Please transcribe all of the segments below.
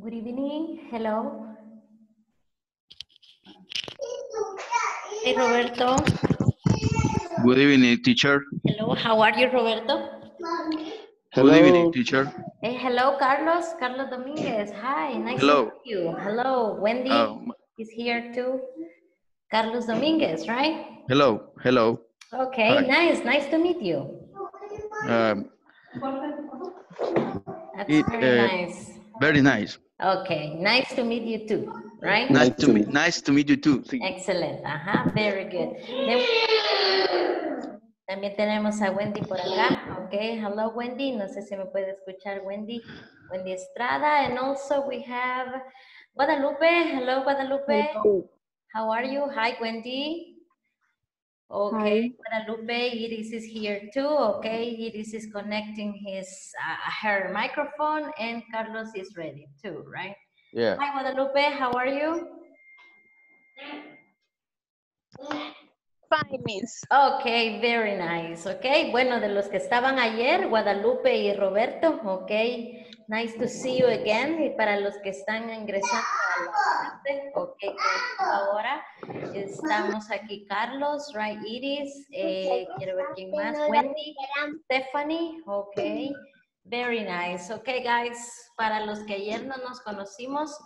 Good evening. Hello. Hey, Roberto. Good evening, teacher. Hello. How are you, Roberto? Good evening, teacher. Hey, hello, Carlos. Carlos Dominguez. Hi. Nice Hello. to meet you. Hello. Wendy Oh, is here too. Carlos Dominguez, right? hello, hello. Okay, Hi. nice. Nice to meet you. Um, That's It, very uh, nice. very nice. Okay, nice to meet you too, right? Nice to meet. Nice to meet you too. Sí. Excellent, ajá, very good. Then- También tenemos a Wendy por acá, ok, hello Wendy, no sé si me puede escuchar Wendy, Wendy Estrada, and also we have Guadalupe, hello Guadalupe, how are you? Hi Wendy. Okay, Guadalupe, Iris is here too, okay, Iris is connecting his, uh, her microphone and Carlos is ready too, right? Yeah. Hi Guadalupe, how are you? Fine, miss. Ok, very nice. Ok, bueno, de los que estaban ayer, Guadalupe y Roberto, ok, nice to see you again. Y para los que están ingresando a la clase, ok, ahora estamos aquí Carlos, right, Iris, eh, quiero ver quién más, Wendy, Stephanie, ok, very nice. Ok, guys, para los que ayer no nos conocimos,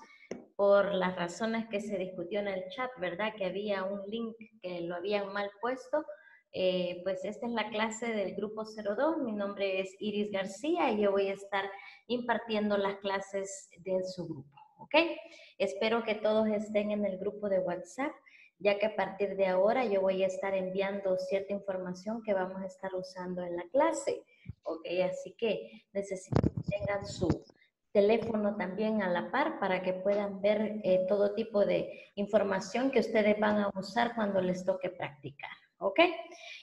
por las razones que se discutió en el chat, ¿verdad? Que había un link que lo habían mal puesto. Eh, pues esta es la clase del grupo 02. Mi nombre es Iris García y yo voy a estar impartiendo las clases de su grupo, ¿ok? Espero que todos estén en el grupo de WhatsApp, ya que a partir de ahora yo voy a estar enviando cierta información que vamos a estar usando en la clase, ¿ok? Así que necesito que tengan su teléfono también a la par para que puedan ver eh, todo tipo de información que ustedes van a usar cuando les toque practicar. ¿Ok?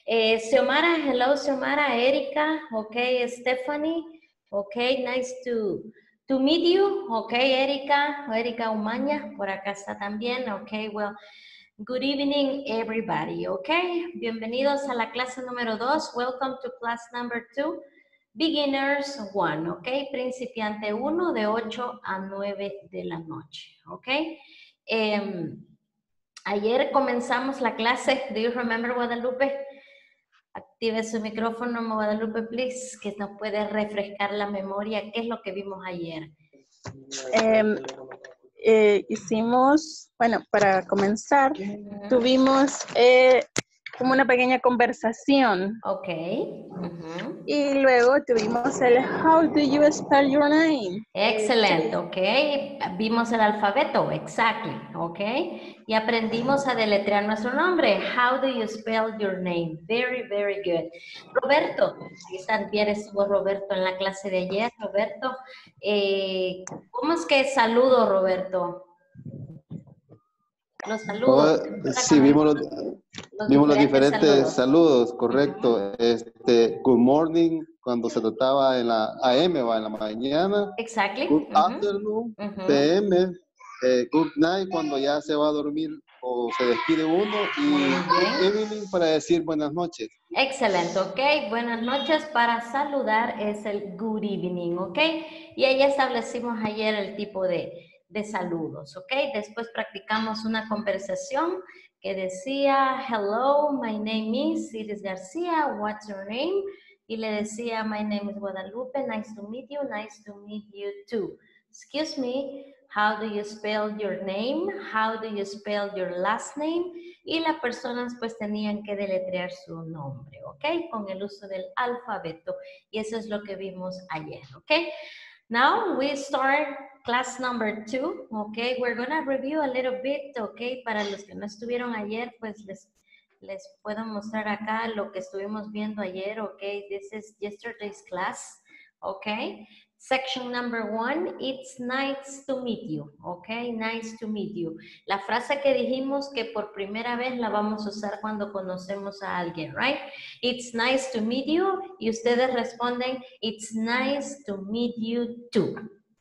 Eh, Xiomara, hello Xiomara, Erika, ok, Stephanie, ok, nice to, to meet you, ok, Erika, Erika Umaña, por acá está también, ok, well, good evening everybody, ok, bienvenidos a la clase número 2, welcome to class number 2, Beginners 1, ¿ok? Principiante 1 de 8 a 9 de la noche, ¿ok? Em, ayer comenzamos la clase, do you remember Guadalupe? Active su micrófono, Guadalupe, please, que nos puede refrescar la memoria. ¿Qué es lo que vimos ayer? Em, eh, hicimos, bueno, para comenzar, tuvimos eh, como una pequeña conversación Ok. y luego tuvimos el How do you spell your name? Excelente, ok. Vimos el alfabeto, exactly, ok. Y aprendimos a deletrear nuestro nombre. How do you spell your name? Very, very good. Roberto, también estuvo Roberto en la clase de ayer. Roberto, eh, ¿cómo es que saludo, Roberto? Los saludos. Oh, sí, vimos los, Los vimos los diferentes saludos. saludos, correcto. Este, good morning, cuando se trataba en la AM o en la mañana. Exactly. Good afternoon. PM. eh, good night, cuando ya se va a dormir o se despide uno. Y good evening para decir buenas noches. Excelente, ok. Buenas noches. Para saludar es el good evening, ok. Y ahí establecimos ayer el tipo de, de saludos, ok. Después practicamos una conversación que decía, hello, my name is Iris García, what's your name? Y le decía, my name is Guadalupe, nice to meet you, nice to meet you too. Excuse me, how do you spell your name? How do you spell your last name? y las personas pues tenían que deletrear su nombre, ¿ok? Con el uso del alfabeto. Y eso es lo que vimos ayer, ¿ok? Now we start class number two, ¿ok? We're gonna review a little bit, ¿ok? Para los que no estuvieron ayer, pues les, les puedo mostrar acá lo que estuvimos viendo ayer, ¿ok? This is yesterday's class, ¿ok? Section number one, it's nice to meet you, ¿ok? Nice to meet you. La frase que dijimos que por primera vez la vamos a usar cuando conocemos a alguien, right? It's nice to meet you. Y ustedes responden, it's nice to meet you too.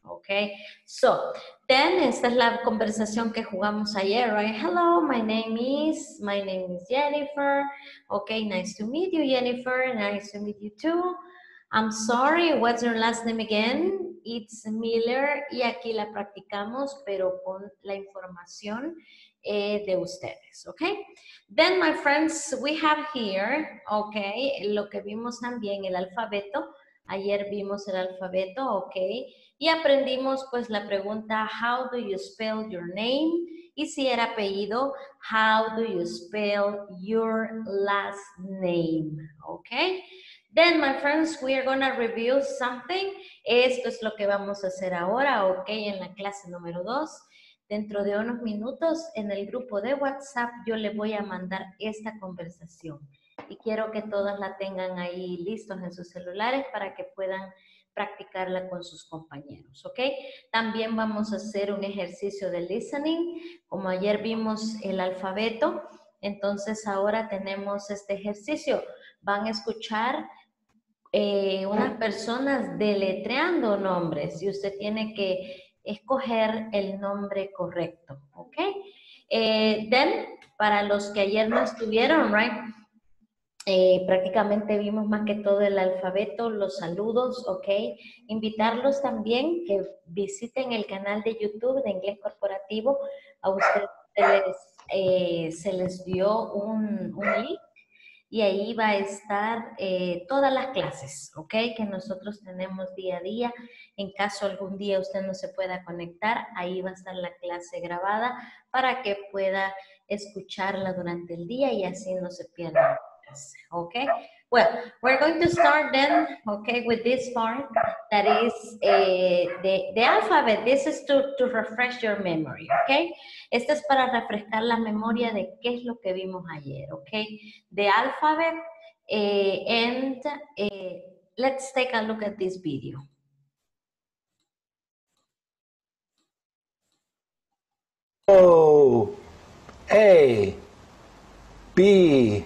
Okay, so then esta es la conversación que jugamos ayer, right? Hello, my name is, my name is Jennifer. Okay, nice to meet you, Jennifer. Nice to meet you too. I'm sorry, what's your last name again? It's Miller y aquí la practicamos, pero con la información eh, de ustedes, ¿ok? Then, my friends, we have here, ok, lo que vimos también, el alfabeto. Ayer vimos el alfabeto, ok, y aprendimos pues la pregunta, how do you spell your name? Y si era apellido, how do you spell your last name? Ok. Then, my friends, we are going to review something. Esto es lo que vamos a hacer ahora, ok, en la clase número 2. Dentro de unos minutos, en el grupo de WhatsApp, yo le voy a mandar esta conversación. Quiero que todas la tengan ahí listos en sus celulares para que puedan practicarla con sus compañeros, ¿ok? También vamos a hacer un ejercicio de listening. Como ayer vimos el alfabeto, entonces ahora tenemos este ejercicio. Van a escuchar eh, unas personas deletreando nombres y usted tiene que escoger el nombre correcto, ¿ok? Eh, then, para los que ayer no estuvieron, right? Eh, prácticamente vimos más que todo el alfabeto, los saludos, ¿ok? Invitarlos también que visiten el canal de YouTube de Inglés Corporativo. A ustedes se les dio un, un link y ahí va a estar eh, todas las clases, ¿ok? Que nosotros tenemos día a día. En caso algún día usted no se pueda conectar, ahí va a estar la clase grabada para que pueda escucharla durante el día y así no se pierda la clase, ¿ok? Well, we're going to start then, okay, with this part that is the, the alphabet. This is to, to refresh your memory, okay? Este es para refrescar la memoria de qué es lo que vimos ayer, okay? The alphabet, uh, and uh, let's take a look at this video. O, A, B,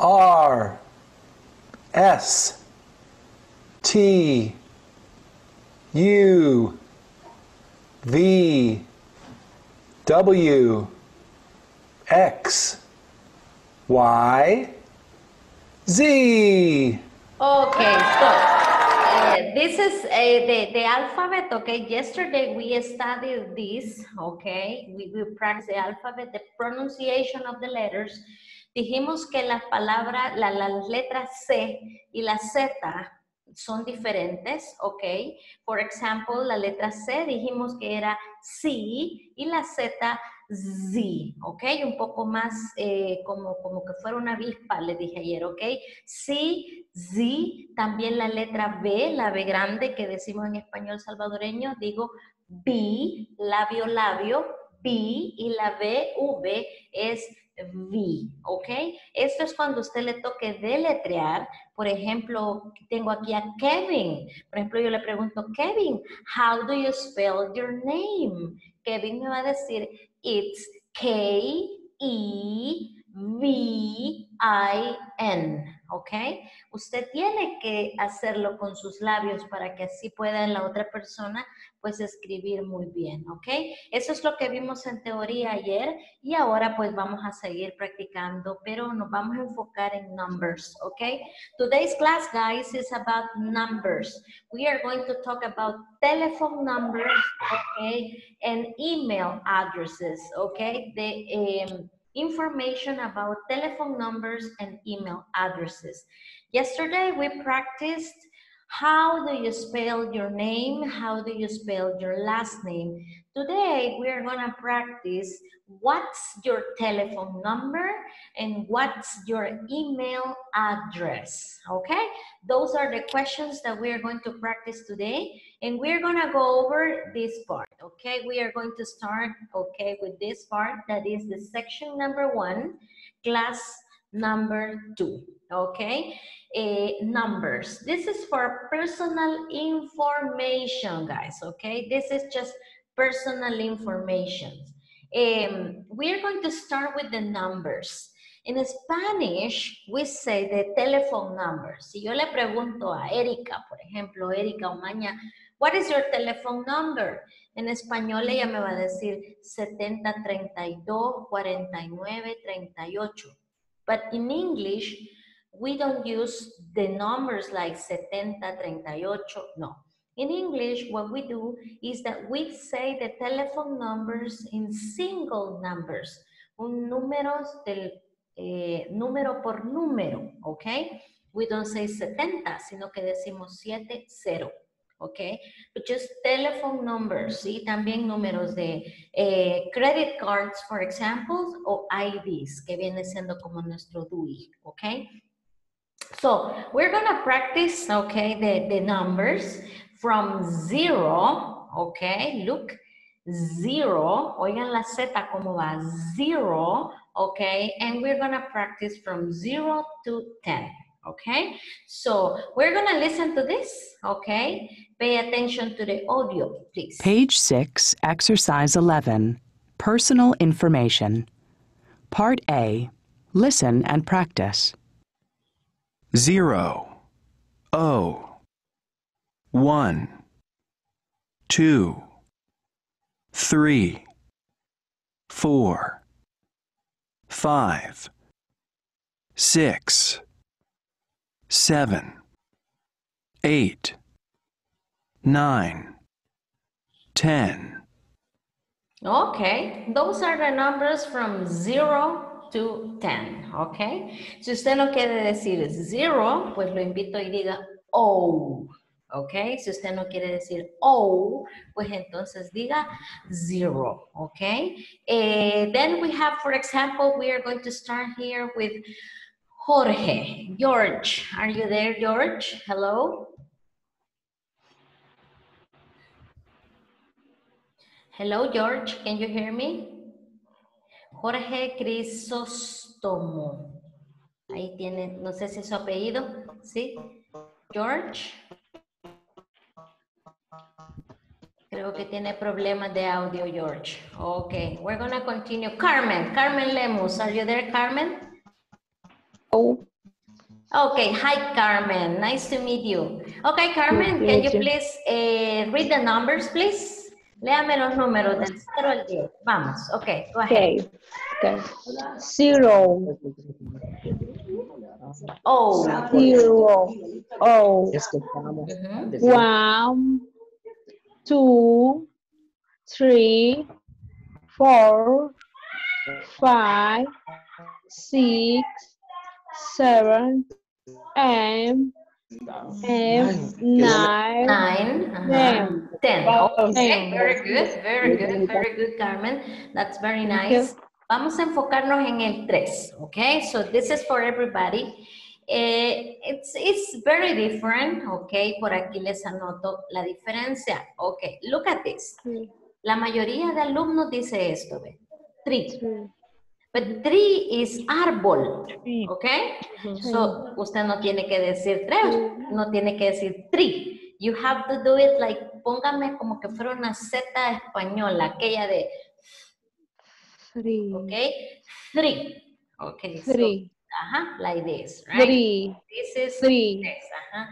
R S T U V W X Y Z. Okay, so uh, this is uh, the, the alphabet, okay? Yesterday we studied this, okay? We, we practiced the alphabet, the pronunciation of the letters. Dijimos que las palabras, la, las letras C y la Z son diferentes, ¿ok? Por ejemplo, la letra C dijimos que era C y la Z Z, ¿ok? Un poco más eh, como, como que fuera una avispa, le dije ayer, ¿ok? C, Z, también la letra B, la B grande que decimos en español salvadoreño, digo B, labio, labio, B y la B, V es V, ¿ok? Esto es cuando usted le toque deletrear. Por ejemplo, tengo aquí a Kevin. Por ejemplo, yo le pregunto, Kevin, how do you spell your name? Kevin me va a decir, it's K-E-V-I-N, ¿ok? Usted tiene que hacerlo con sus labios para que así pueda la otra persona pues escribir muy bien, ¿ok? Eso es lo que vimos en teoría ayer y ahora pues vamos a seguir practicando, pero nos vamos a enfocar en numbers, ¿ok? Today's class, guys, is about numbers. We are going to talk about telephone numbers, okay, and email addresses, okay? The um, information about telephone numbers and email addresses. Yesterday we practiced how do you spell your name? How do you spell your last name? Today, we're gonna practice what's your telephone number and what's your email address, okay? Those are the questions that we are going to practice today. And we're gonna go over this part, okay? We are going to start, okay, with this part that is the section number one, class number two, okay? Eh, numbers. This is for personal information, guys, okay? This is just personal information. Um, we're going to start with the numbers. In Spanish, we say the telephone number. Si yo le pregunto a Erika, por ejemplo, Erika Omaña, what is your telephone number? En español ella me va a decir 70 32 49 38. But in English, we don't use the numbers like 70 38. No. In English, what we do is that we say the telephone numbers in single numbers. Un números del eh, número por número, okay? We don't say 70, sino que decimos 70. ¿ok? But just telephone numbers, ¿sí? También números de eh, credit cards, for example, o IDs, que viene siendo como nuestro DUI, ¿ok? So, we're gonna practice, okay, the, the numbers from zero, okay, look, zero, oigan la Z como va, zero, okay, and we're gonna practice from zero to 10, okay? So we're gonna listen to this, okay? Pay attention to the audio, please. Page 6, Exercise 11, Personal Information. Part A, Listen and Practice. Zero, O, one, two, three, four, five, six, seven, eight, nine, ten. Okay, those are the numbers from zero to 10, okay? Si usted no quiere decir zero, pues lo invito y diga O, okay? Si usted no quiere decir O, pues entonces diga zero, okay? Eh, then we have, for example, we are going to start here with Jorge. George, are you there, George? Hello? Hello, George, can you hear me? Jorge Crisóstomo. Ahí tiene, no sé si es su apellido, ¿sí? George. Creo que tiene problemas de audio, George. Okay, we're gonna continue. Carmen, Carmen Lemus, are you there, Carmen? Oh, Okay, hi, Carmen. Nice to meet you. Okay, Carmen, can you please eh, read the numbers, please? Léame los números del 0 al 10. Vamos, go ahead. okay. Okay. Zero, Oh. zero, oh, one, two, three, four, five, six, seven, eight, eight, nine, Nine. ajá. ten. Ten. Okay, Ten. very good, very good, very good, Carmen. That's very nice. Vamos a enfocarnos en el 3, okay? So this is for everybody. Eh, it's, it's very different, okay? Por aquí les anoto la diferencia. Okay, look at this. La mayoría de alumnos dice esto, ve. Three, But tree is árbol, okay? So, usted no tiene que decir tres, no tiene que decir tree. You have to do it like, póngame como que fuera una Z española, aquella de, Three, okay? Three. Okay, so, three, ajá, like this, right? three, This is three. tres, ajá.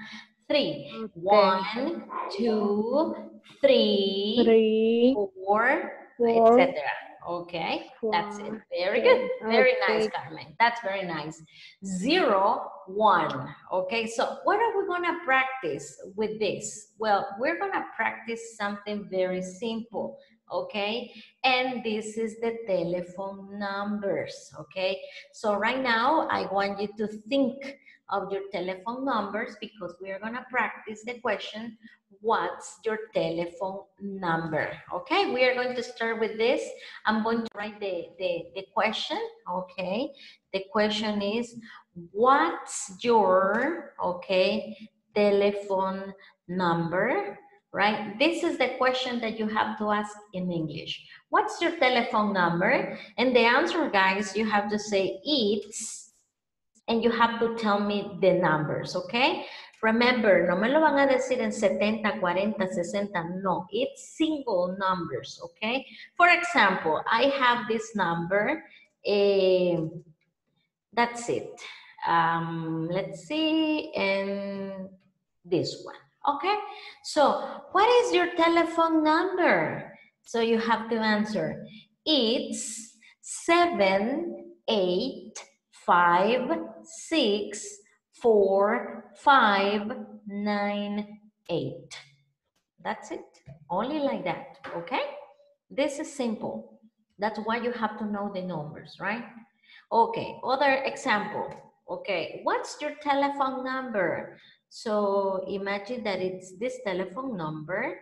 Three. Okay. One, two, three, three, four, four, etc. Okay, that's it. Very good. Very nice, Carmen. That's very nice. Zero, one. Okay, so what are we gonna practice with this? Well, we're gonna practice something very simple. Okay, and this is the telephone numbers. Okay, so right now I want you to think of your telephone numbers because we are gonna practice the question what's your telephone number? Okay, we are going to start with this. I'm going to write the, the, the question, okay? The question is, what's your, okay, telephone number, right? This is the question that you have to ask in English. What's your telephone number? And the answer, guys, you have to say it's and you have to tell me the numbers, okay? Remember, no me lo van a decir en 70, 40, 60, no. It's single numbers, okay? For example, I have this number, eh, that's it. Um, let's see, and this one, okay? So, what is your telephone number? So you have to answer. It's seven, eight, five, six, four, five, nine, eight. That's it. Only like that, okay? This is simple. That's why you have to know the numbers, right? Okay, other example. Okay, what's your telephone number? So imagine that it's this telephone number.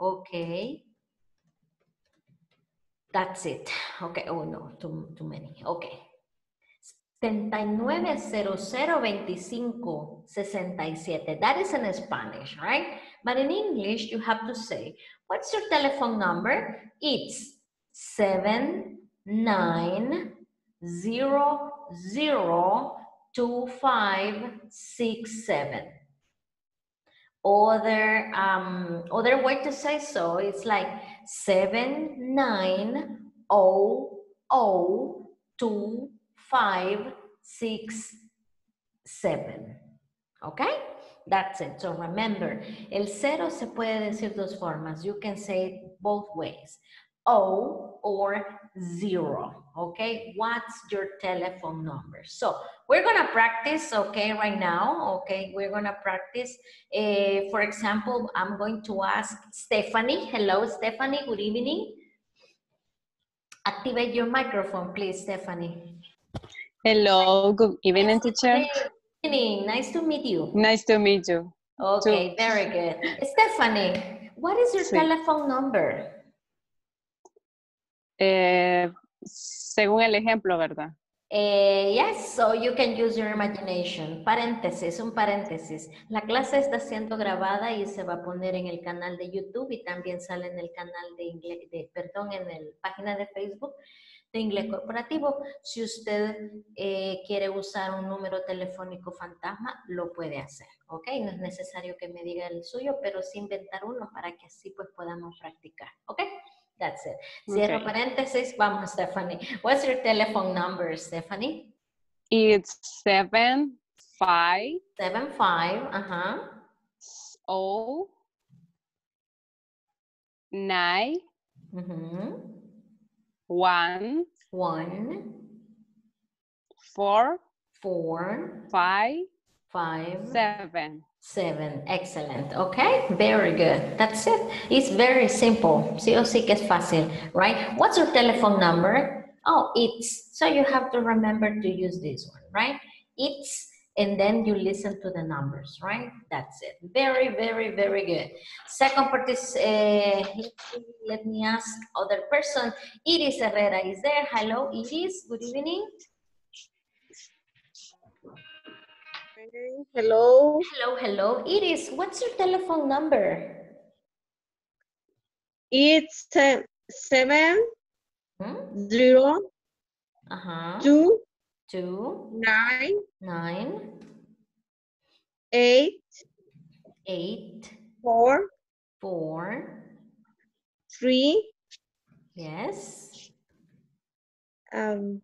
Okay. That's it. Okay, oh no, too, too many. Okay. 79002567. That is in Spanish, right? But in English, you have to say, what's your telephone number? It's 79002567. Other, um, other way to say so, it's like 79002567 five six seven. Okay? That's it. So remember, el cero se puede decir dos formas. You can say it both ways. O or zero. Okay? What's your telephone number? So we're gonna practice, okay, right now. Okay, we're gonna practice. Uh, for example, I'm going to ask Stephanie. Hello, Stephanie. Good evening. Activate your microphone, please, Stephanie. Hello, good evening, teacher. Good evening. Nice to meet you. Nice to meet you. Okay, very good. Stephanie, what is your Sí. telephone number? Eh, según el ejemplo, ¿verdad? Eh, yes, so you can use your imagination. Paréntesis, un paréntesis. La clase está siendo grabada y se va a poner en el canal de YouTube y también sale en el canal de inglés, de, perdón, en la página de Facebook de Inglés Corporativo. Si usted eh, quiere usar un número telefónico fantasma, lo puede hacer, ¿ok? No es necesario que me diga el suyo, pero sí inventar uno para que así pues podamos practicar, ¿ok? That's it. Cierro Ok. paréntesis, vamos, Stephanie. What's your telephone number, Stephanie? It's seven, five, Seven five, uh-huh. oh, nine, mhm, one, One, four, four, five, five, seven. seven. Excellent. Okay, very good. That's it. It's very simple. Sí o sí que es fácil, right? What's your telephone number? Oh, it's. So you have to remember to use this one, right? It's, and then you listen to the numbers, right? That's it. Very, very, very good. Second part is, uh, let me ask other person. Iris Herrera is there. Hello, Iris. Good evening. Hello, Hello, hello. Iris, what's your telephone number? it's uh, seven Hmm? zero Uh-huh. two Two, nine nine, eight eight, four four, three yes, um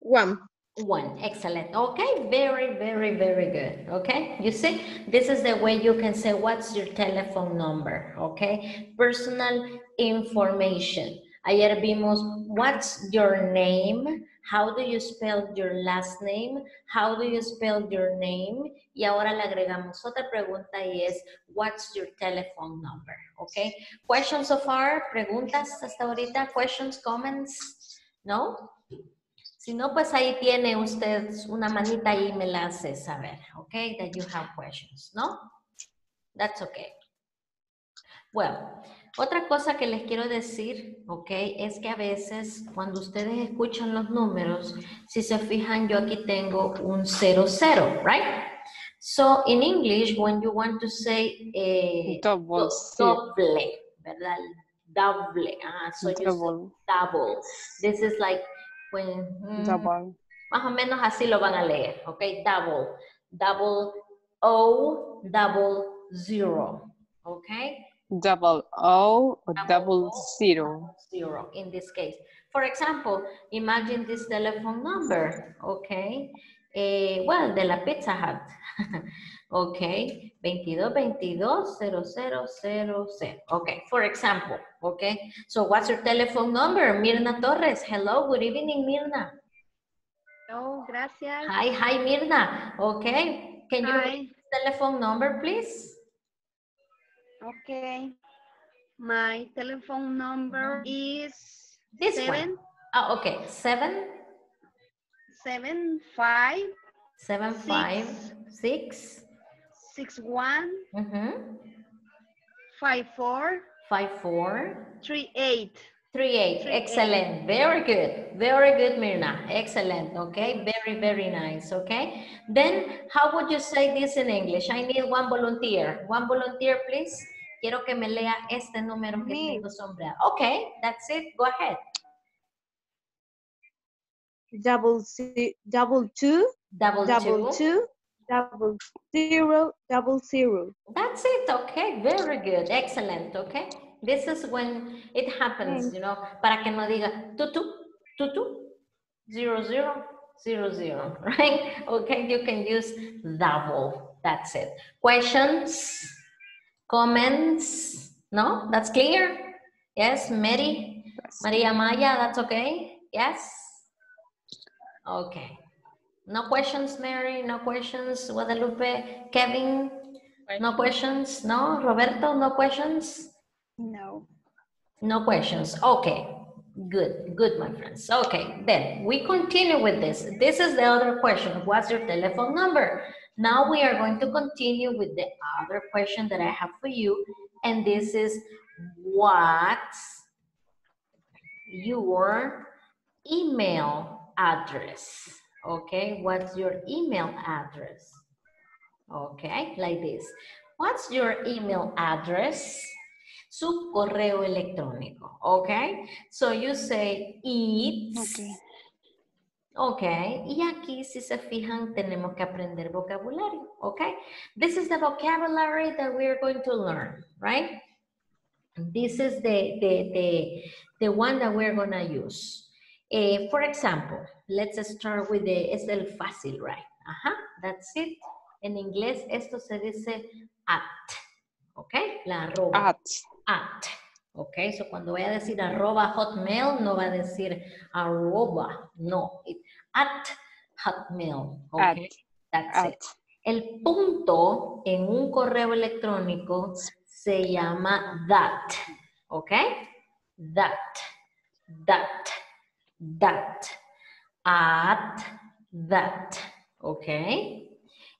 one. one. Excellent. Okay, very, very, very good. Okay, you see, this is the way you can say what's your telephone number. Okay, personal information. Ayer vimos what's your name, how do you spell your last name, how do you spell your name, y ahora le agregamos otra pregunta y es what's your telephone number. Okay, questions so far, preguntas hasta ahorita, questions, comments, no? Si no, pues ahí tiene usted una manita y me la hace saber, okay, that you have questions, ¿no? That's okay. Well, otra cosa que les quiero decir, ok, es que a veces cuando ustedes escuchan los números, si se fijan, yo aquí tengo un 00, right? So, in English, when you want to say eh, Double, sí. doble, ¿verdad? Doble, ah, so you say Double, double. This is like when, mm, double. Más o menos así lo van a leer, ¿ok? Double, double O, double zero, ¿ok? Double O or Double double O, zero. zero in this case. For example, imagine this telephone number, okay? Eh, well, de la Pizza Hut. okay, 22 22 00 00. Okay, for example, okay? So what's your telephone number? Mirna Torres. Hello, good evening, Mirna. Oh, gracias. Hi, hi, Mirna. Okay, can you Hi. read telephone number, please? Okay. My telephone number is This seven, one. Ah, okay, seven, seven, five, seven, five, six, six, one, mhm, five, four, five, four, three, eight. Three eight. Three eight. Excellent. Very good. Very good, Mirna. Excellent. Okay. Very, very nice. Okay. Then, how would you say this in English? I need one volunteer. One volunteer, please. Quiero que me lea este número que tengo sombreado. Okay. That's it. Go ahead. Double ze- double two, Double, double two. two, double zero, double zero. That's it. Okay. Very good. Excellent. Okay. This is when it happens, you know, para que no diga tutu, tutu, zero, zero, zero, zero, right? Okay, you can use double. That's it. Questions, comments? No, that's clear. Yes, Mary, Maria Maya, that's okay. Yes. Okay. No questions, Mary. No questions, Guadalupe, Kevin. No questions. No, Roberto. No questions. No. No questions. Okay. Good. Good, my friends. Okay. Then we continue with this. This is the other question. What's your telephone number? Now we are going to continue with the other question that I have for you. And this is what's your email address? Okay. What's your email address? Okay. Like this. What's your email address? su correo electrónico, okay? So you say it's, Okay. Okay, y aquí si se fijan tenemos que aprender vocabulario, okay? This is the vocabulary that we're going to learn, right? This is the, the, the, the one that we're gonna use. Eh, for example, let's start with the, es el fácil, right? Ajá, that's it. En inglés esto se dice at, okay? La arroba At. at. Ok, so cuando voy a decir arroba hotmail, no va a decir arroba, no, it- at hotmail. Ok, At. that's At. it. El punto en un correo electrónico se llama that. Ok, that, that, that, at that. Ok,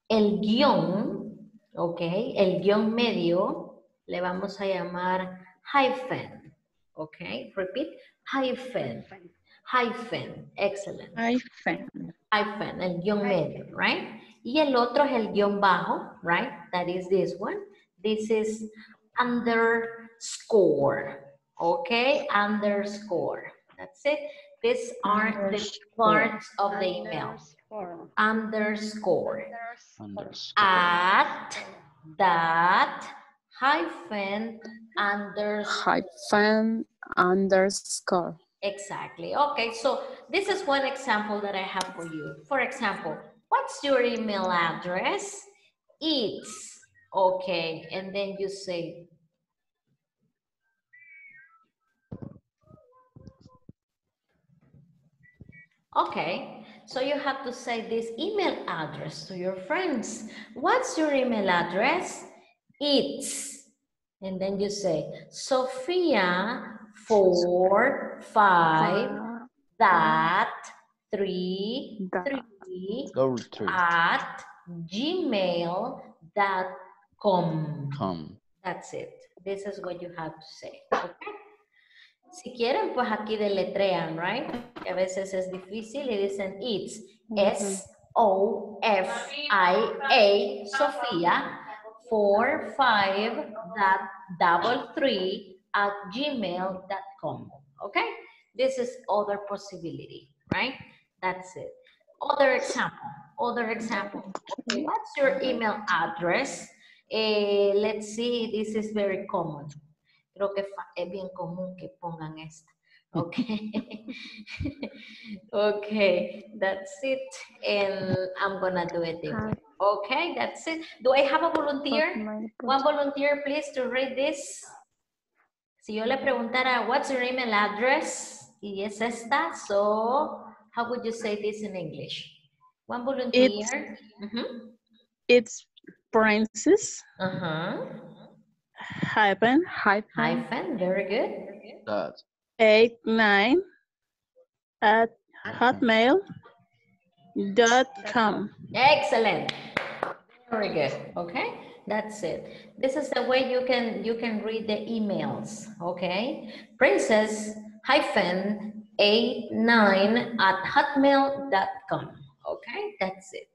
el guion, ok, el guion medio le vamos a llamar hyphen. ¿Ok? Repeat. Hyphen. Hyphen. Excellent. Hyphen. Hyphen, el guión medio, right? Y el otro es el guión bajo, right? That is this one. This is underscore. Okay? Underscore. That's it. These are the parts of the email. Underscore. Underscore. At that hyphen underscore. Hyphen underscore. Exactly. Okay, so this is one example that I have for you. For example, what's your email address? It's okay, and then you say Okay, so you have to say this email address to your friends. What's your email address? It's, and then you say, Sophia, four, five, that, three, three, at gmail.com. Come. That's it. This is what you have to say. Okay. Si quieren, pues aquí deletrean, right? Que a veces es difícil y dicen it's S O F I A Sofía four five that double three at gmail.com. Okay? This is other possibility, right? That's it. Other example, other example. What's your email address? Eh, let's see, this is very common. Creo que es bien común que pongan esta. Okay. okay, that's it. And I'm gonna do it different. Okay, that's it. Do I have a volunteer? One volunteer, please, to read this. Si yo le preguntara, what's your email address? Y es esta, so how would you say this in English? One volunteer. Mhm. It's parentheses, Uh-huh. hyphen, hyphen, Hyphen, very good. That. eight, nine, at hotmail dot com. Excellent. Very good. Okay, that's it. This is the way you can you can read the emails. Okay, princess hyphen a nine at hotmail dot com. Okay, that's it.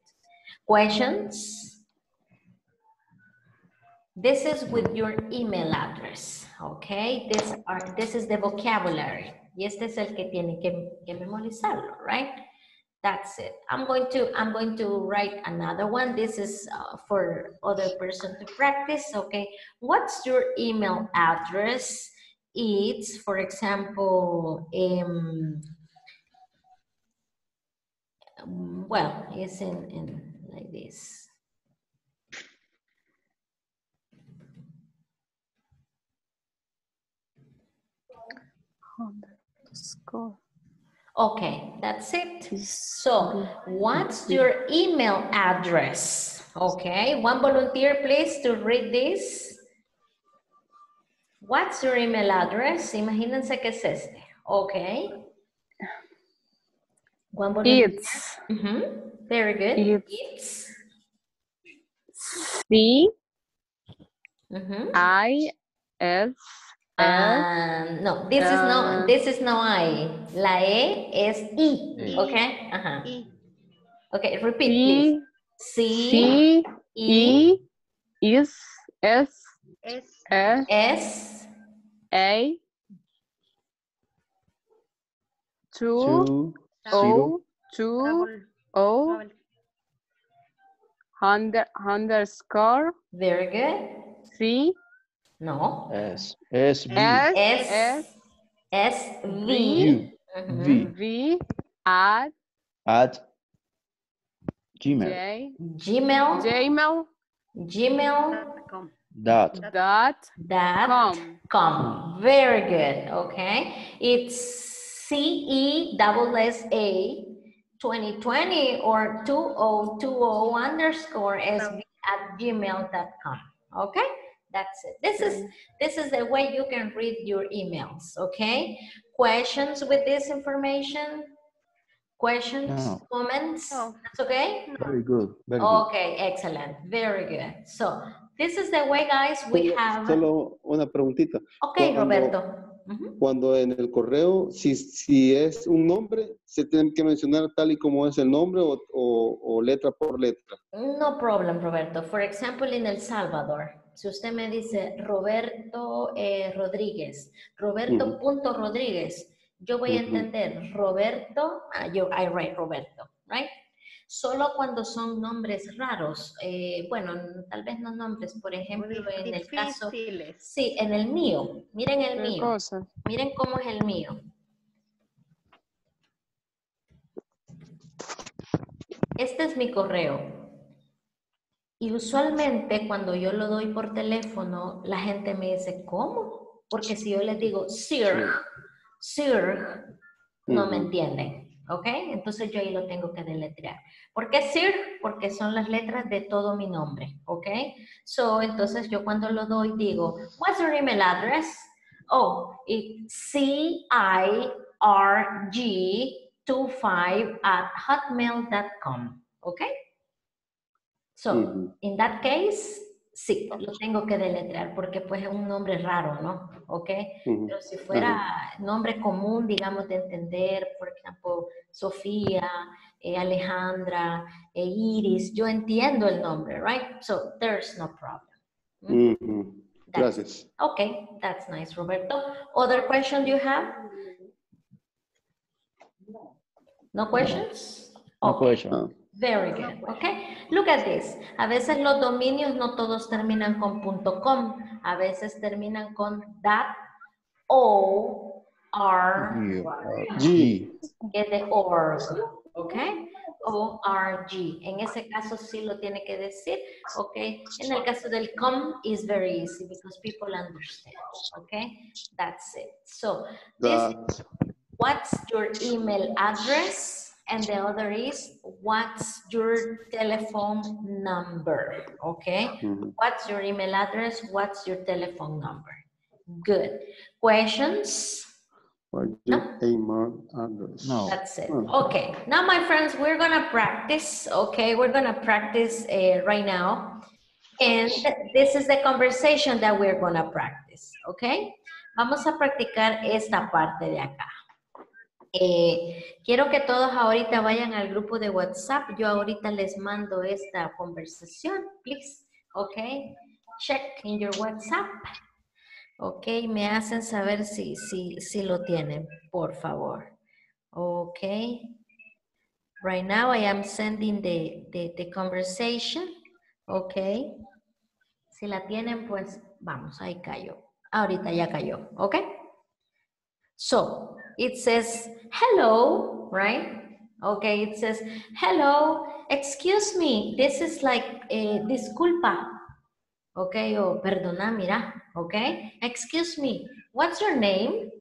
Questions? This is with your email address. Okay, this are this is the vocabulary. Y este es el que tiene que, que memorizarlo, right? That's it. I'm going to I'm going to write another one. This is uh, for other person to practice. Okay. What's your email address? It's for example, um, well, it's in in like this. Okay, that's it. So, what's your email address? Okay, one volunteer, please, to read this. What's your email address? Imagínense que es este. Okay. One volunteer. It's Mhm, Very good. It's- It's. C mhm. I S Um, no, this is no, this is no I. La E es I. E. Okay. Ajá. Y Okay, repeat, please. C C, C E, E S S es S S, A two Two, zero, O two Raúl, O Raúl. under underscore very good. C No. S. S. V. S S, S S, V. U. V. V at At Gmail. J Gmail, Gmail Gmail com. Dot. dot dot com. com. Very good. Okay. It's C E double S A 2020 or 2020 underscore SB at gmail.com. Okay. That's it. This is this is the way you can read your emails. Okay. Questions with this information? Questions, No. comments? No. That's okay? Very good. Very good. Okay, excellent. Very good. So this is the way, guys, we Solo- have. Solo una preguntita. Okay, cuando- Roberto. Cuando en el correo, si, si es un nombre, se tiene que mencionar tal y como es el nombre o, o- o letra por letra. No problem, Roberto. For example, en El Salvador, si usted me dice Roberto eh, Rodríguez, Roberto punto Rodríguez, yo voy a entender Roberto, ah, yo, I write Roberto, right? Solo cuando son nombres raros, eh, bueno, tal vez no nombres, por ejemplo, Muy en el caso, sí, en el mío, miren el ¿Qué mío, cosa? miren cómo es el mío. Este es mi correo. Y usualmente cuando yo lo doy por teléfono, la gente me dice, ¿cómo? Porque si yo les digo Sir, Sir, no me entienden, ¿ok? Entonces yo ahí lo tengo que deletrear. ¿Por qué Sir? Porque son las letras de todo mi nombre, ¿ok? So, entonces yo cuando lo doy digo, what's your email address? Oh, C-I-R-G 25 at hotmail.com, ¿ok? So, in that case, sí, lo tengo que deletrear porque pues es un nombre raro, ¿no? ¿Ok? Pero si fuera nombre común, digamos, de entender, por ejemplo, Sofía, eh, Alejandra, eh, Iris, yo entiendo el nombre, right? So, there's no problem. That's- Gracias. Okay, that's nice, Roberto. Other question you have? No questions? No Okay. question. Very good, okay. Look at this. A veces los dominios no todos terminan con .com, a veces terminan con .dot o R, G. que es de org, okay? O-R-G. En ese caso sí lo tiene que decir, okay? En el caso del com is very easy because people understand, okay? That's it. So, this that, what's your email address? And the other is, what's your telephone number? Okay? mhm. What's your email address? What's your telephone number? Good. Questions? What your email address? No. That's it. Okay. Now, my friends, we're gonna practice. Okay, we're gonna practice uh, right now, and this is the conversation that we're gonna practice. Okay. Vamos a practicar esta parte de acá. Eh, quiero que todos ahorita vayan al grupo de WhatsApp. Yo ahorita les mando esta conversación, please. Okay. Check in your WhatsApp. Ok, me hacen saber si, si, si lo tienen, por favor. Ok. Right now I am sending the, the, the conversation. Ok. Si la tienen, pues vamos, ahí cayó. Ahorita ya cayó. Ok. So, it says, hello, right? Okay, it says, hello, excuse me, this is like, eh, disculpa, okay, o perdona, mira, okay, excuse me, what's your name?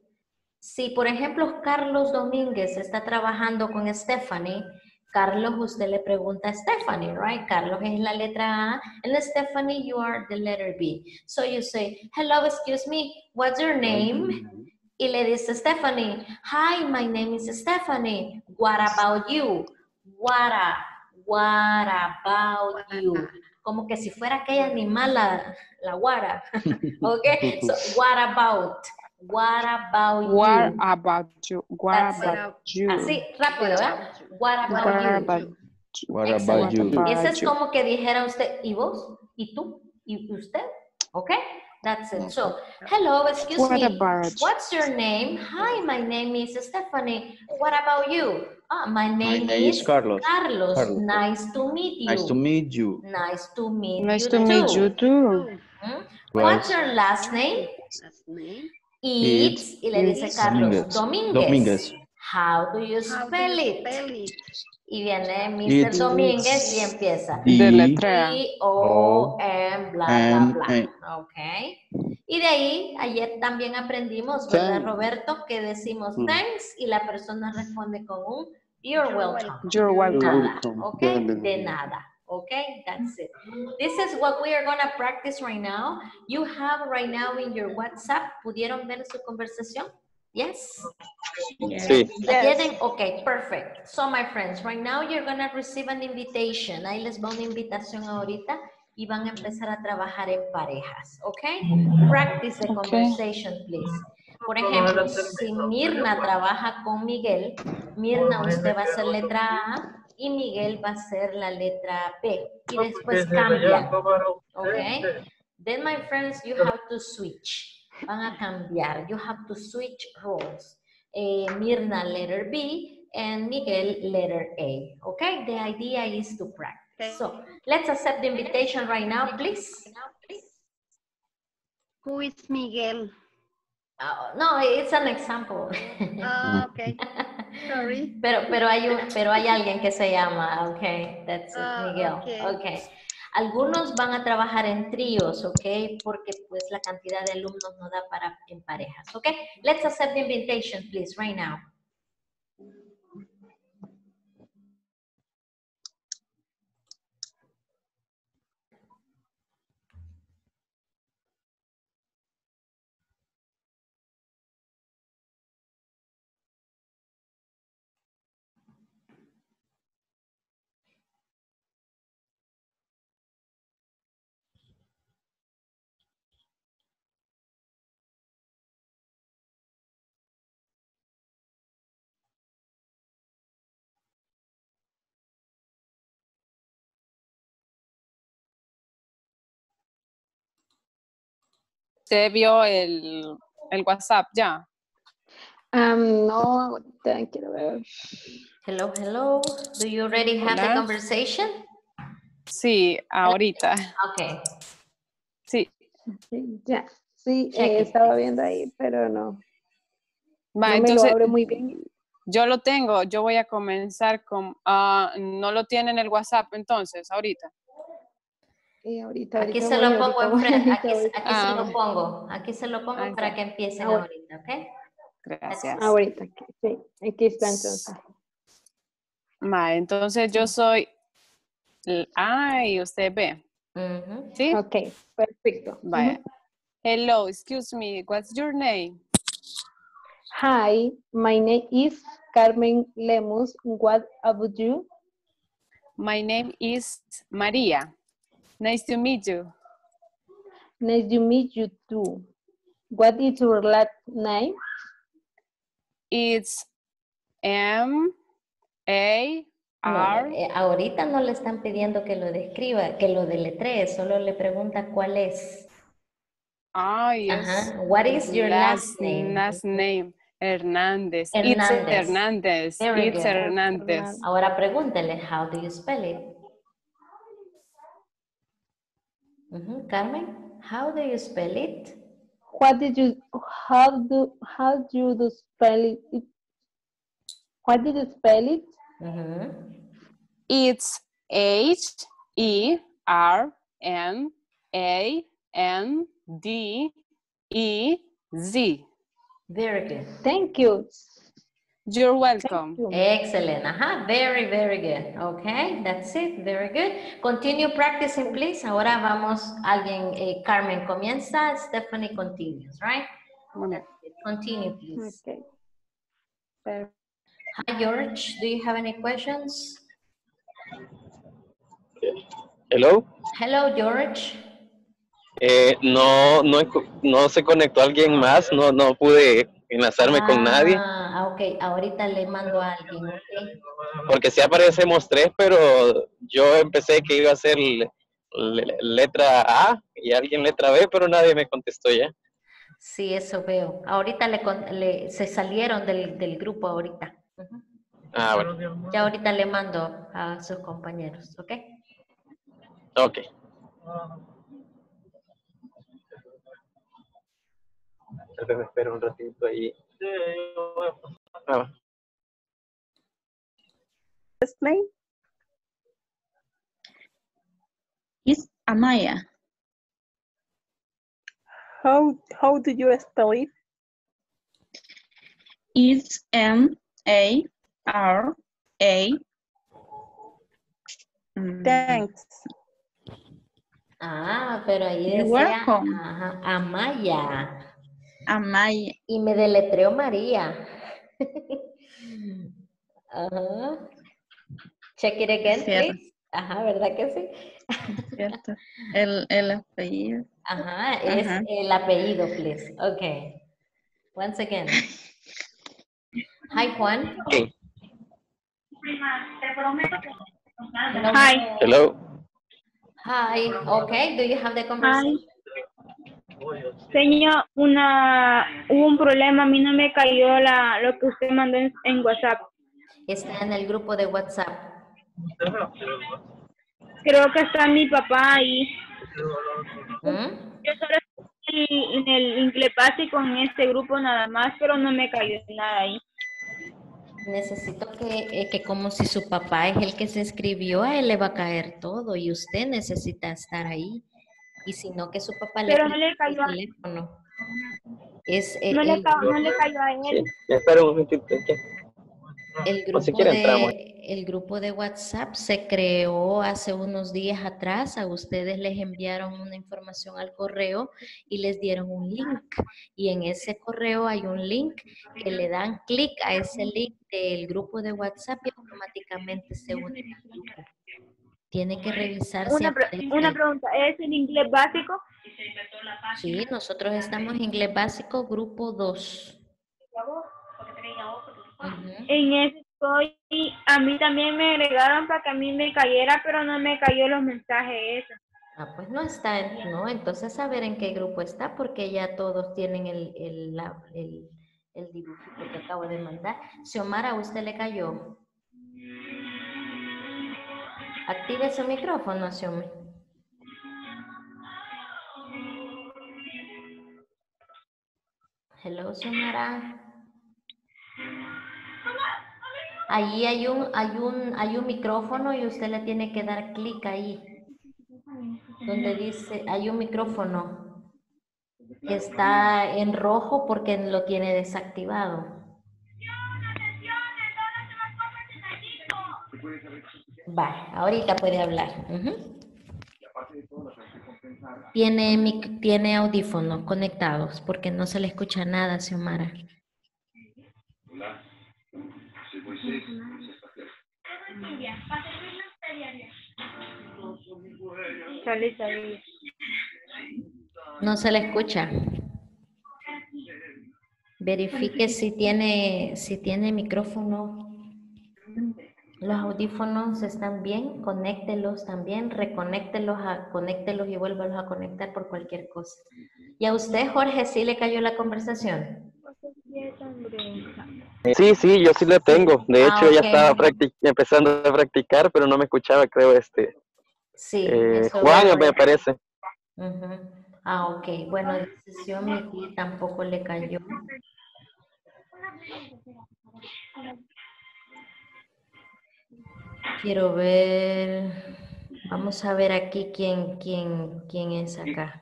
Si, por ejemplo, Carlos Domínguez está trabajando con Stephanie, Carlos, usted le pregunta a Stephanie, right? Carlos es la letra A, and Stephanie, you are the letter B. So you say, hello, excuse me, what's your name? Y le dice Stephanie, hi, my name is Stephanie. What about you? What, a- what about you? Como que si fuera aquella animal, la, la guara. okay, so what about? What about you? What about you? What about you? Así, rápido, ¿verdad? What about What you? about What Excellent. about you? What Ese es you? como que dijera usted, ¿y vos? ¿Y tú? ¿Y usted? Okay, that's it. So, hello, excuse What me. What's your name? Hi, my name is Stephanie. What about you? Ah, my My name, name is Carlos. Carlos. Carlos. Nice to meet you. Nice to meet you. Nice to meet Nice you to meet too. you too. Hmm? What's your last name? Last name. It's, y le dice It's Carlos, Domínguez. Domínguez. Domínguez. How do you How do spell you it? Y viene Mr. It's- Domínguez y empieza. De D, letra. D O M bla bla M, bla. Ok. Y de ahí, ayer también aprendimos, ¿verdad, Thanks. Roberto? Que decimos Mm. thanks y la persona responde con un you're welcome. You're welcome. Ok, de nada. Okay, that's it. This is what we are gonna practice right now. You have right now in your WhatsApp, ¿pudieron ver su conversación? Yes? Sí. ¿La tienen? Ok, perfect. So, my friends, right now you're gonna receive an invitation. Ahí les va una invitación ahorita y van a empezar a trabajar en parejas, ¿ok? Practice the conversation, please. Por ejemplo, si Mirna trabaja con Miguel, Mirna usted va a ser letra A y Miguel va a ser la letra B. Y después cambian, ¿ok? Then, my friends, you have to switch. Van a cambiar. You have to switch roles. Eh, Mirna, letter B, and Miguel, letter A. Okay? The idea is to practice. So, let's accept the invitation right now, please. Who is Miguel? Uh, no, it's an example. Ah, okay. Sorry. pero, pero, hay un, pero hay alguien que se llama, okay, that's it, Ah, Miguel. okay. Okay. Algunos van a trabajar en tríos, okay, porque pues la cantidad de alumnos no da para en parejas, okay. Let's accept the invitation, please, right now. ¿Se vio el, el WhatsApp ya? Am, no, quiero ver. Hello, hello. Do you already have the Hola. conversation? Sí, ahorita. Okay. Sí. Sí, ya. Sí, eh, estaba viendo ahí, pero no. Va, no me entonces, lo abre muy bien. yo lo tengo. Yo voy a comenzar con... ah, no lo tiene en el WhatsApp entonces, ahorita. Y ahorita, Aquí ahorita se lo pongo ahorita ahorita Aquí, aquí se Ah. lo pongo. Aquí se lo pongo para que empiecen Ah, ahorita, ¿ok? Gracias. Ahorita, aquí, sí. Aquí está entonces. Va, entonces yo soy... l- Ay, usted ve. Ujú. ¿Sí? Ok, perfecto. Vaya. Hello, excuse me, what's your name? Hi, my name is Carmen Lemus. What about you? My name is Maria. Nice to meet you. Nice to meet you too. What is your last name? It's M A No, R. eh, ahorita no le están pidiendo que lo describa, que lo deletree, solo le pregunta cuál es. Ah, yes. Ajá. What is your last name? Last name. Hernández. Hernández. It's Hernández. It's. Hernández. Ahora pregúntele, how do you spell it? Ujú, Carmen, how do you spell it? What did you how do how do you spell it? What did you spell it? Ujú. It's H E R M A N D E Z. Very good. Thank you. You're welcome. You. Excellent. Ajá, very, very good. Okay, that's it. Very good. Continue practicing, please. Ahora vamos, alguien, eh, Carmen comienza, Stephanie continues, right? Continue, please. Okay. Hi, George. Do you have any questions? Hello. Hello, George. Eh, no, no, no se conectó alguien más, no, no pude enlazarme con nadie, Ah, ok. Ahorita le mando a alguien, porque sí aparecemos tres, pero yo empecé que iba a ser le- le- letra A y alguien letra B, pero nadie me contestó ya. Sí, eso veo. Ahorita le, se salieron del, del grupo ahorita. Ah, bueno, Ya ahorita le mando a sus compañeros, ¿ok? ok. Tal vez me espero un ratito ahí. Ah, explain? It's Amaya. How how do you spell it? It's M A R A. Mm, Thanks. Ah, pero ahí You're decía welcome. ajá, Amaya. Amaya. Y me deletreó María. Ajá. Check it again, Cierto. please. Ajá, ¿verdad que sí? ¿Cierto? El, el apellido. Ajá, es Ajá. el apellido, please. Okay. Once again. Hi, Juan. ok. Hello. Hi. Hello. Hi. Okay. Do you have the conversation? Señor, una, hubo un problema, a mí no me cayó la, lo que usted mandó en, en WhatsApp. Está en el grupo de WhatsApp. Creo que está mi papá ahí. ¿Mm? Yo solo estoy en el inglés básico en este grupo nada más, pero no me cayó nada ahí. Necesito que, eh, que como si su papá es el que se escribió, a él le va a caer todo y usted necesita estar ahí. Y si no, que su papá le Pero no le cayó el teléfono. Es eh, No le, no cayó a Sí, él. espero un momentito. el si grupo quiere de el grupo de WhatsApp se creó hace unos días atrás. A ustedes les enviaron una información al correo y les dieron un link. Y en ese correo hay un link que le dan clic a ese link del grupo de WhatsApp y automáticamente se unen al grupo. Tiene que revisar si Una, pre- pregunta, ¿es el inglés básico? Sí, nosotros estamos en inglés básico, grupo 2. Ujú. En ese estoy, a mí también me agregaron para que a mí me cayera, pero no me cayó los mensajes esos. Ah, pues no está, en- no, entonces saber en qué grupo está, porque ya todos tienen el, el, la- el, el dibujito que acabo de mandar. Xiomara, ¿a usted le cayó? Active su micrófono, Xiaomi. Hello, Xiomara. Allí hay un, hay un, hay un micrófono y usted le tiene que dar clic ahí. Donde dice, hay un micrófono que está en rojo porque lo tiene desactivado. Va, ahorita puede hablar. Tiene, mic- tiene audífonos conectados porque no se le escucha nada, Xiomara. Sale. No se le escucha. Verifique si tiene, si tiene micrófono. Los audífonos están bien, conéctelos también, reconéctelos, a, conéctelos y vuélvalos a conectar por cualquier cosa. ¿Y a usted, Jorge, sí le cayó la conversación? Sí, sí, yo sí la tengo. De Ah, hecho, ya estaba empezando a practicar, pero no me escuchaba, creo, este. Sí. eh, Juan, me parece. Ujú. Ah, ok. Bueno, decisión tía tampoco le cayó. Quiero ver. Vamos a ver aquí quién, quién, quién es acá.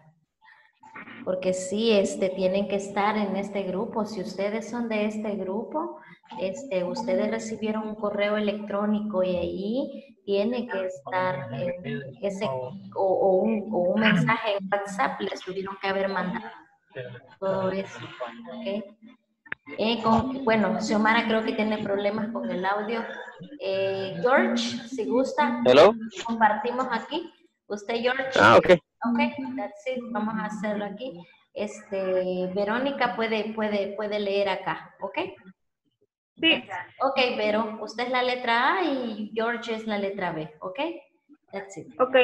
Porque sí, este, tienen que estar en este grupo. Si ustedes son de este grupo, este, ustedes recibieron un correo electrónico y ahí tiene que estar en ese, o, o un, o un mensaje en WhatsApp, les tuvieron que haber mandado todo eso. ¿ok? Eh, con- bueno, Xiomara creo que tiene problemas con el audio. Eh, George, si gusta, Hello. compartimos aquí. Usted, George. Ah, ok. Ok, that's it. Vamos a hacerlo aquí. Este, Verónica puede, puede, puede leer acá, ¿ok? Sí. Ok, Vero, usted es la letra A y George es la letra B, ¿ok? That's it. Ok.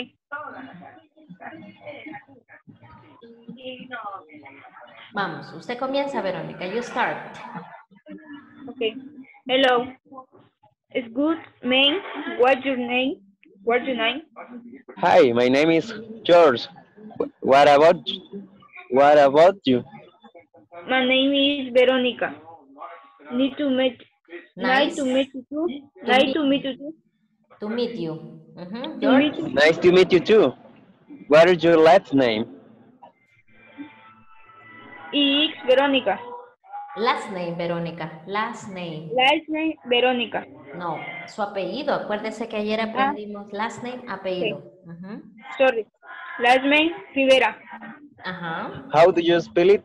Vamos, usted comienza, Verónica. You start. Okay. Hello. It's good, man. What's your name? What's your name? Hi, my name is George. Wh- What about What about you? My name is Veronica. Need to meet. Nice Nice. to meet you too. Nice to meet you too. To meet you. Mhm, To meet George. you. Nice to meet you too. What is your last name? It's Veronica. Last name, Verónica. Last name. Last name Veronica. No, su apellido. Acuérdese que ayer aprendimos last name, apellido. Sorry. Last name Rivera. Ajá. How do you spell it?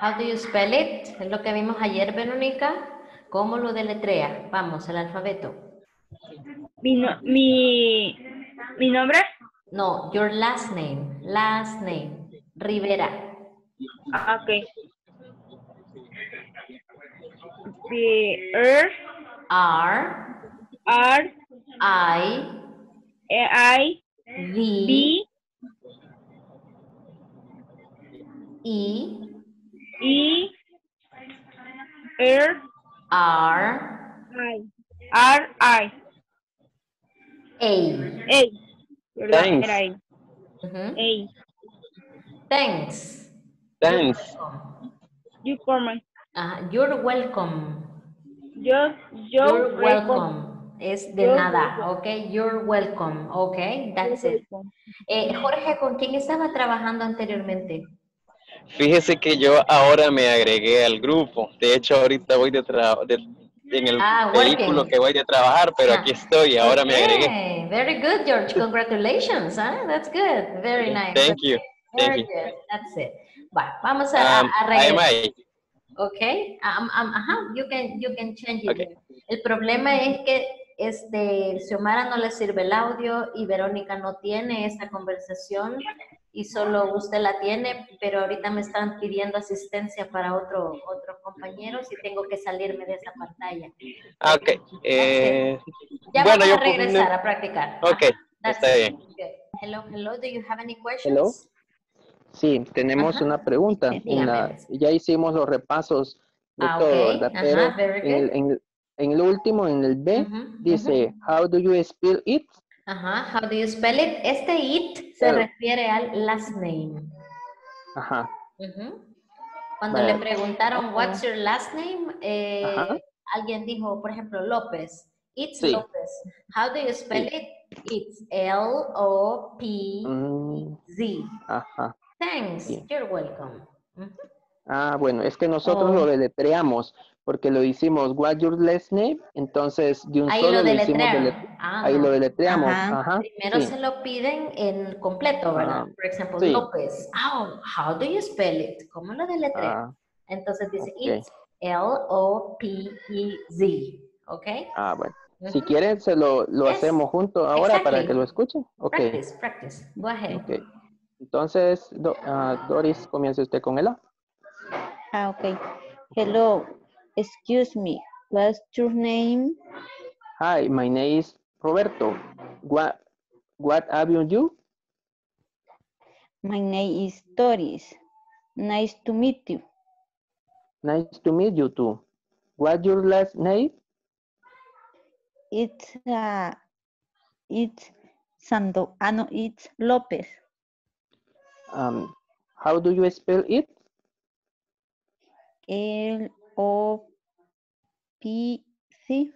How do you spell it? Es lo que vimos ayer, Verónica. ¿Cómo lo deletrea? Vamos, el alfabeto. mi, no- mi, mi nombre. No, your last name. Last name. Rivera. Ah, ok. The R R R I I V B E E R R I R I A. A. ¿verdad? Thanks. Era A. Ujú. A. Thanks. You comment. Ajá, You're welcome. Yo, yo, You're welcome. welcome. Es de You're nada, welcome. ok? You're welcome, ok? That's it. Eh, Jorge, ¿con quién estaba trabajando anteriormente? Fíjese que yo ahora me agregué al grupo. De hecho, ahorita voy de tra- de- en el Ah, vehículo que voy de trabajar, pero Ah. aquí estoy, ahora me agregué. Okay, Very good, George. Congratulations. huh? That's good. Very nice. Thank you. Thank Very you. good. That's it. Va, vamos a, Um, a regresar. Okay. Um, um, ajá, you can, you can change it. Okay. El problema es que este, Xiomara no le sirve el audio y Verónica no tiene esta conversación y solo usted la tiene, pero ahorita me están pidiendo asistencia para otro, otros compañeros y tengo que salirme de esa pantalla. Ah, ok. Eh, Ya bueno, vamos yo a regresar a practicar. Ok, That's está bien. Good. Hello, hello, do you have any questions? Hello. Sí, tenemos Ajá. una pregunta. Dígame. ya hicimos los repasos de Ah, todo, ok. ¿verdad? Ajá, Pero very en el, good. en, en el último, en el B, Ujú, dice, how do you spell it? Ajá, how do you spell it? Este it se refiere al last name. Ajá. Cuando Vale. le preguntaron, what's your last name? Eh, alguien dijo, por ejemplo, López. It's Sí. López. How do you spell Sí. it? It's L-O-P-Z. Mm, ajá. Thanks. Bien. You're welcome. Ah, bueno, es que nosotros Oh. lo deletreamos porque lo hicimos what your last name, entonces de un Ahí solo lo le hicimos Ah, ahí lo deletreamos, Ajá. ajá. Primero sí. se lo piden en completo, ¿verdad? Ah, Por ejemplo, sí. López. Oh, how do you spell it? ¿Cómo lo deletrean? Ah, Entonces dice, ok. it's L-O-P-E-Z. ¿Ok? Ah, bueno. Si quieren, se lo, lo Yes. hacemos juntos ahora para que lo escuchen. Ok, Practice, practice. Go ahead. ok. Entonces, Do- ah, Doris, comience usted con el A. Ah, okay. Hello. Excuse me. What's your name? Hi, my name is Roberto. What, what have you? My name is Doris. Nice to meet you. Nice to meet you too. What's your last name? It's uh, it's Sando. Ah, no, it's Lopez. Um, how do you spell it? L O P C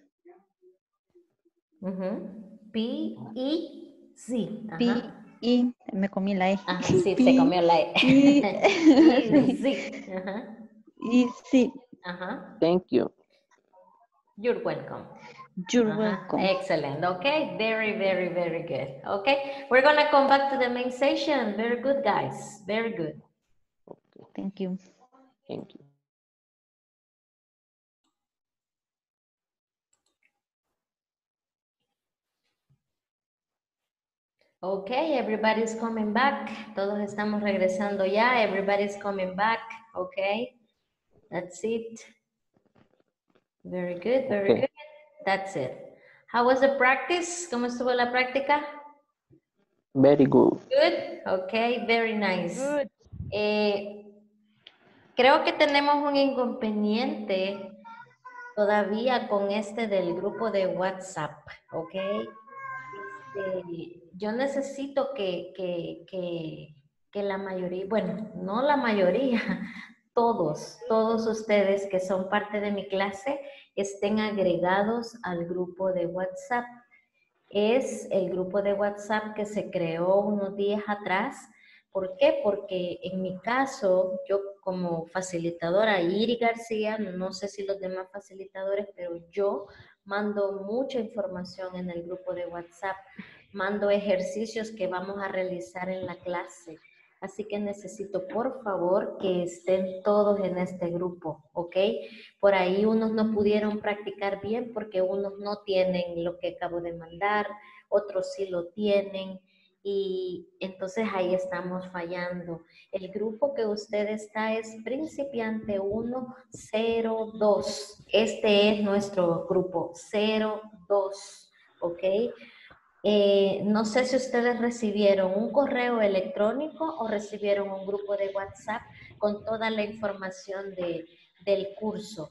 Ujú. P-E-Z. P Ajá. I. Me comí la E. Ajá, sí, se comió la E. I- E-Z. Ajá. I C. Ajá. Thank you. You're welcome. You're Ajá. welcome. Excellent. Okay. Very, very, very good. Okay. We're going to come back to the main session. Very good, guys. Very good. Okay. Thank you. Thank you. Okay, everybody's coming back. Todos estamos regresando ya. Everybody's coming back. Okay. That's it. Very good, very Okay. good. That's it. How was the practice? ¿Cómo estuvo la práctica? Very good. Good. Okay, very nice. Eh, creo que tenemos un inconveniente todavía con este del grupo de WhatsApp, ¿ok? Este, yo necesito que, que, que, la mayoría, bueno, no la mayoría, todos, todos ustedes que son parte de mi clase estén agregados al grupo de WhatsApp. Es el grupo de WhatsApp que se creó unos días atrás. ¿Por qué? Porque en mi caso, yo como facilitadora, Iri García, no sé si los demás facilitadores, pero yo mando mucha información en el grupo de WhatsApp, mando ejercicios que vamos a realizar en la clase. Así que necesito, por favor, que estén todos en este grupo, ¿ok? Por ahí unos no pudieron practicar bien porque unos no tienen lo que acabo de mandar, otros sí lo tienen y entonces ahí estamos fallando. El grupo que usted está es principiante 102. Este es nuestro grupo 02, ¿ok? Eh, no sé si ustedes recibieron un correo electrónico o recibieron un grupo de WhatsApp con toda la información de, del curso.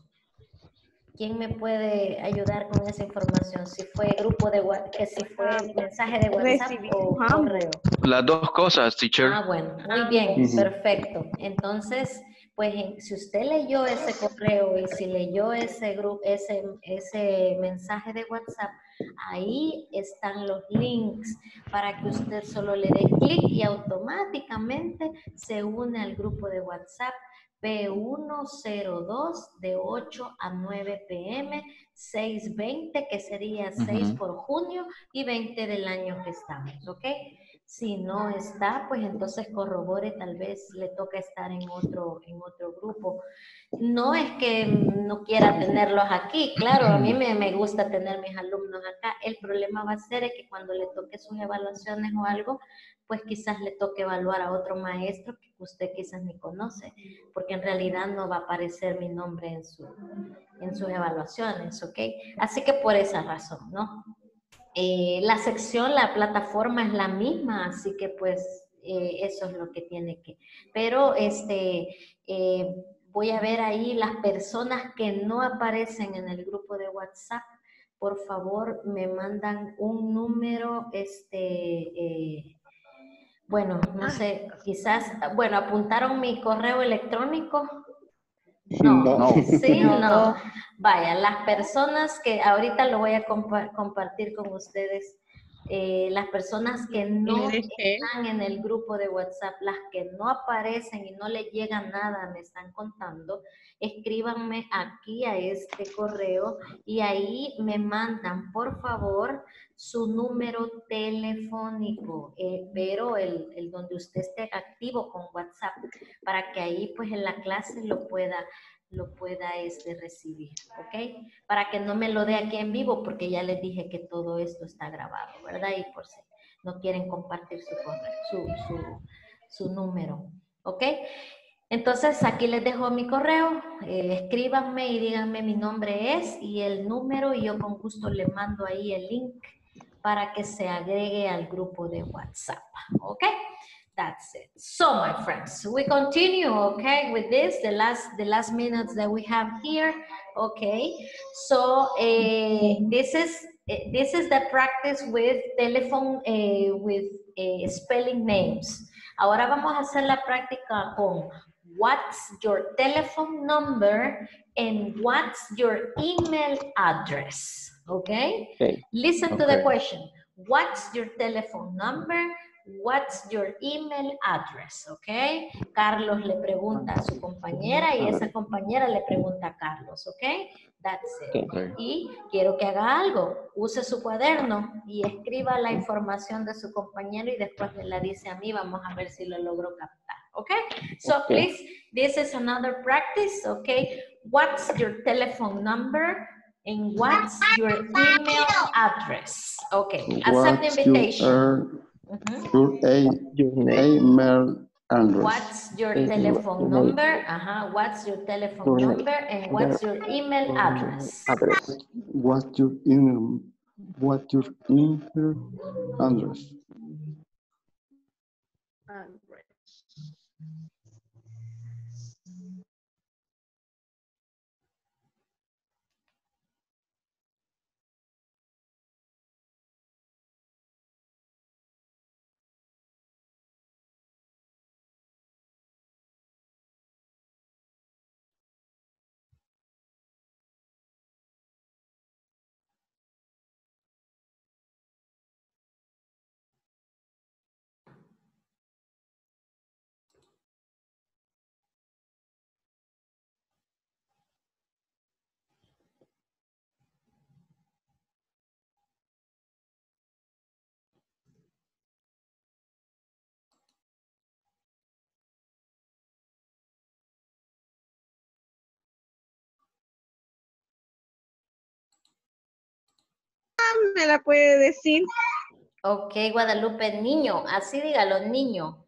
¿Quién me puede ayudar con esa información? Si fue grupo de Wha- que si fue mensaje de WhatsApp o correo. Las dos cosas, teacher. Ah, bueno, muy bien, perfecto. Entonces, pues en- si usted leyó ese correo y si leyó ese grupo, ese, ese mensaje de WhatsApp, ahí están los links para que usted solo le dé clic y automáticamente se une al grupo de WhatsApp P102 de 8 a 9 pm, 620, que sería 6 Ujú. por junio y 20 del año que estamos, ¿ok? Si no está, pues entonces corrobore, tal vez le toca estar en otro, en otro grupo. No es que no quiera tenerlos aquí, claro, a mí me, me gusta tener mis alumnos acá. El problema va a ser es que cuando le toque sus evaluaciones o algo, pues quizás le toque evaluar a otro maestro que usted quizás ni conoce, porque en realidad no va a aparecer mi nombre en, su, en sus evaluaciones, ¿ok? Así que por esa razón, ¿no? Eh, la sección, la plataforma es la misma, así que pues eh, eso es lo que tiene que. Pero este, eh, voy a ver ahí las personas que no aparecen en el grupo de WhatsApp. Por favor, me mandan un número, este, eh, bueno, no sé, quizás, bueno, apuntaron mi correo electrónico. No, sí, no. Vaya, las personas que ahorita lo voy a compa- compartir con ustedes, eh, las personas que no están en el grupo de WhatsApp, las que no aparecen y no les llega nada, me están contando, escríbanme aquí a este correo y ahí me mandan, por favor, su número telefónico, eh, pero el, el donde usted esté activo con WhatsApp, para que ahí pues en la clase lo pueda lo pueda este recibir, ¿ok? Para que no me lo dé aquí en vivo, porque ya les dije que todo esto está grabado, ¿verdad? Y por si no quieren compartir su, su, su, su número, ¿ok? Entonces aquí les dejo mi correo, eh, escríbanme y díganme mi nombre es y el número y yo con gusto le mando ahí el link para que se agregue al grupo de WhatsApp, ¿ok? That's it. So, my friends, we continue, okay, with this, the last, the last minutes that we have here, okay? So, eh, this is, eh, this is the practice with telephone, eh, with eh, spelling names. Ahora vamos a hacer la práctica con what's your telephone number and what's your email address, okay? Okay. Listen to the question. What's your telephone number? What's your email address? ¿Ok? Carlos le pregunta a su compañera y esa compañera le pregunta a Carlos. ¿Ok? That's it. Okay. Y quiero que haga algo. Use su cuaderno y escriba la información de su compañero y después me la dice a mí. Vamos a ver si lo logro captar. ¿Ok? So Okay. please, this is another practice. ¿Ok? What's your telephone number? And what's your email address? Okay, accept the Mm-hmm. What's invitation. your, uh-huh. your email address? What's your telephone email. number? Ajá, what's your telephone Email. number and what's your email address? Address. What's your email? What's your email address? ¿Me la puede decir? Ok, Guadalupe, niño, así dígalo, niño.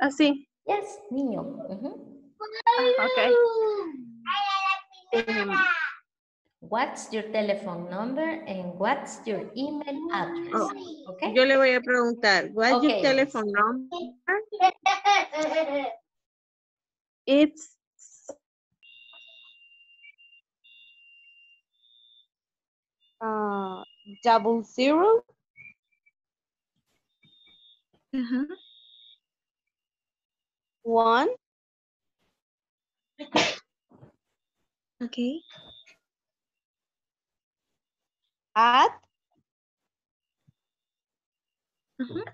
Así. Yes, niño. ujú. Ok. What's your telephone number and what's your email address? Oh, Okay. Yo le voy a preguntar, what's Okay. your telephone number? It's uh, double zero Ajá. one Okay. at Ajá.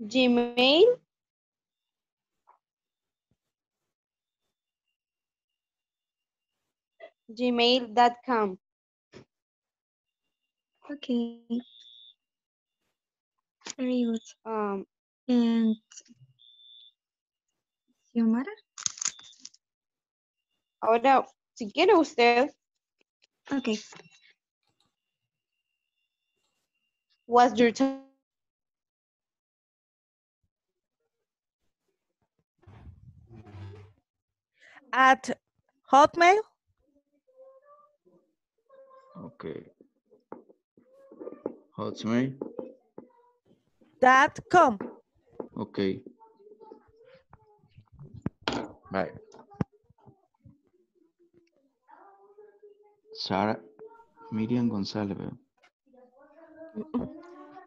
gmail gmail.com Okay. Very good. um, And Xiomara? ahora si quiere usted Okay. what's your time At Hotmail, Okay. Hotmail. dot com. Okay. Right. Sara Miriam González.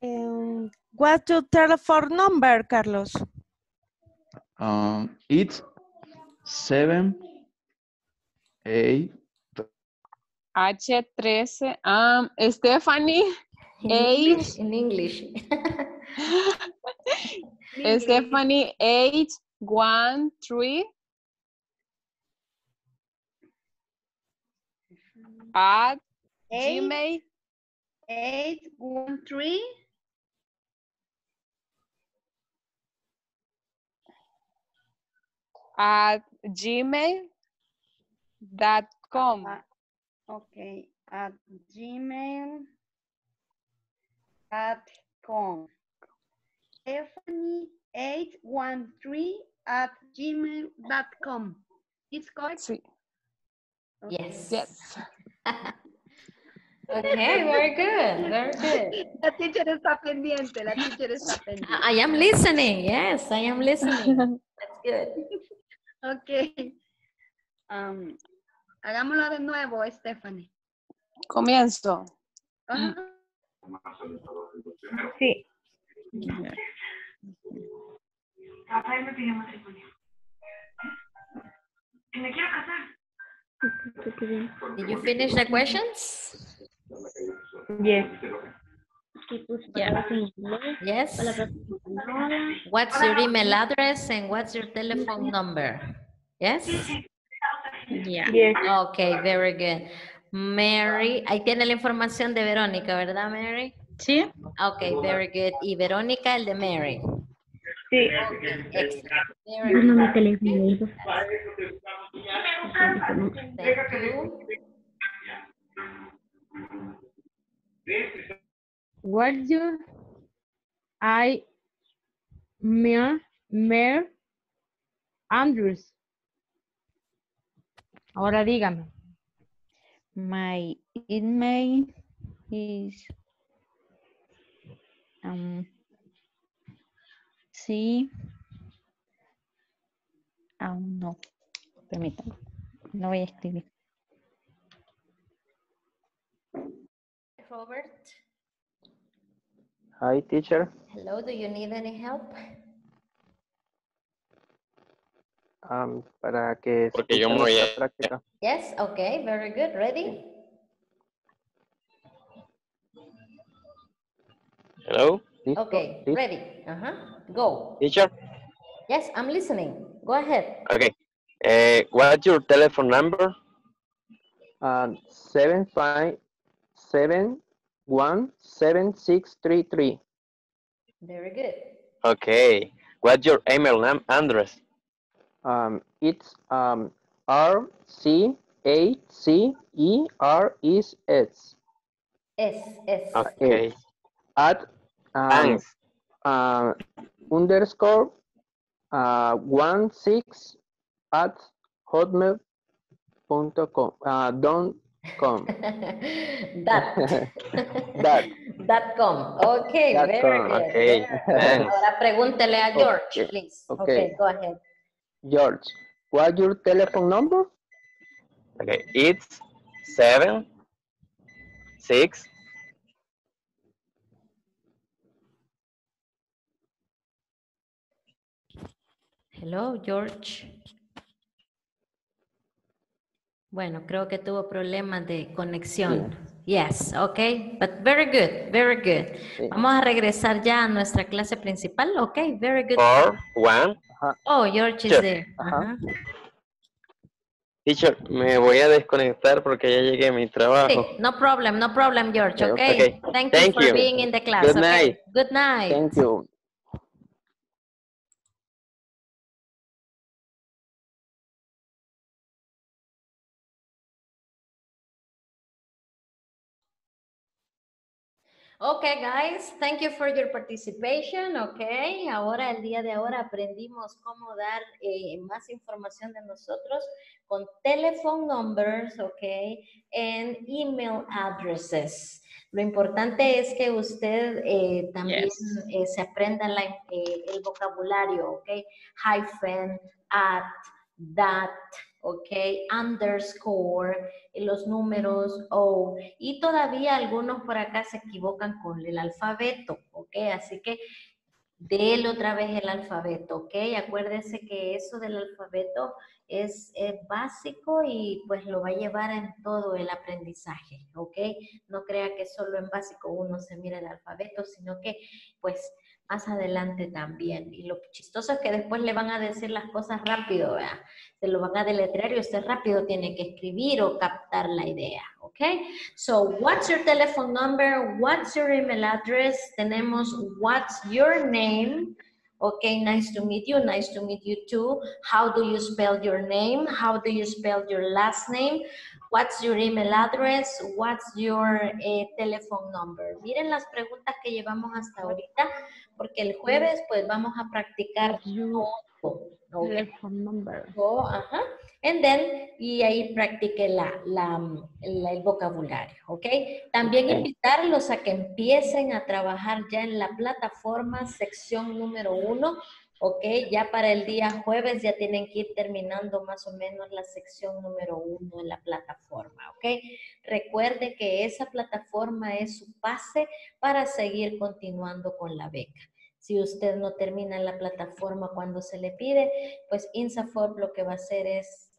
Um, what's your telephone number, Carlos? Um, it's seven, eight, H13. Um, Stephanie. In. English. In English. Stephanie H. One, three. At Eight. Gmail. Eight one three. At gmail dot com. Ah, Okay, at gmail at com. Stephanie eight one three at gmail dot com. It's correct? Sí. Yes. Yes. Okay, very good, very good. La teacher está pendiente, la teacher está pendiente. I am listening. Yes, I am listening. That's good. Ok. Um, hagámoslo de nuevo, Stephanie. Comienzo. Ajá. Sí. Rafael me pidió matrimonio. Que me quiero casar. Did you finish the questions? Yes. Yes. What's your email address and what's your telephone number? Yes? Yeah. Yes. Okay, very good. Mary, ahí tiene la información de Verónica, ¿verdad, Mary? Sí. Okay, very good. Y Verónica, el de Mary. Sí. Thank you. I Mayor Mayor Andrews? Ahora dígame. My email is um sí aún no permítame no voy a escribir Robert, Hi, teacher. hello, do you need any help? Um, para que Porque yo me voy a- práctica. Yes, okay, very good. Ready? Hello, Okay, ¿Listo? ready. Uh-huh. Go. teacher. Yes, I'm listening. Go ahead. Okay. Uh, what's your telephone number? Um, seven five seven one seven six three three. Very good. Okay. What's your email name address? Um, it's um R C A C E R is S S, S. Okay. at um, Thanks. uh, underscore uh, one six at hotmail.com uh, don't com That. that Dot com. Okay, Dot very com, good. okay. Ahora pregúntele a George, Okay, please. okay. Okay, go ahead. George what's your telephone number Okay. It's seven, six, Hello, George. Bueno, creo que tuvo problemas de conexión. Yes, okay, but very good, very good. Sí. Vamos a regresar ya a nuestra clase principal. Okay, very good. four, one. Oh, George is there. Ajá. Teacher, me voy a desconectar porque ya llegué a mi trabajo. Sí, no problem, no problem, George, Okay, okay? okay. Thank you Thank for you. being in the class, Good okay? night. Good night. thank you Okay, guys, thank you for your participation, okay. Ahora, el día de ahora aprendimos cómo dar eh, más información de nosotros con telephone numbers, okay, and email addresses. Lo importante es que usted eh, también Yes. eh, se aprenda la- el vocabulario, okay, hyphen, at, that, ok, underscore, y los números O, y todavía algunos por acá se equivocan con el alfabeto, ok, así que déle otra vez el alfabeto, ok, acuérdese que eso del alfabeto es, es básico y pues lo va a llevar en todo el aprendizaje, ok, no crea que solo en básico uno se mira el alfabeto, sino que pues más adelante también. Y lo chistoso es que después le van a decir las cosas rápido. Se lo van a deletrear y usted rápido tiene que escribir o captar la idea, ¿ok? So, what's your telephone number? What's your email address? Tenemos what's your name? Okay, nice to meet you. Nice to meet you too. How do you spell your name? How do you spell your last name? What's your email address? What's your eh, telephone number? Miren las preguntas que llevamos hasta ahorita, porque el jueves pues vamos a practicar. Okay. Telephone number. Oh, ajá. And then, y ahí practique la, la, la- el vocabulario, ¿ok? También Ok. invitarlos a que empiecen a trabajar ya en la plataforma sección número uno, ¿ok? Ya para el día jueves ya tienen que ir terminando más o menos la sección número uno en la plataforma, ¿ok? Recuerde que esa plataforma es su pase para seguir continuando con la beca. Si usted no termina la plataforma cuando se le pide, pues INSAFORP lo que va a hacer es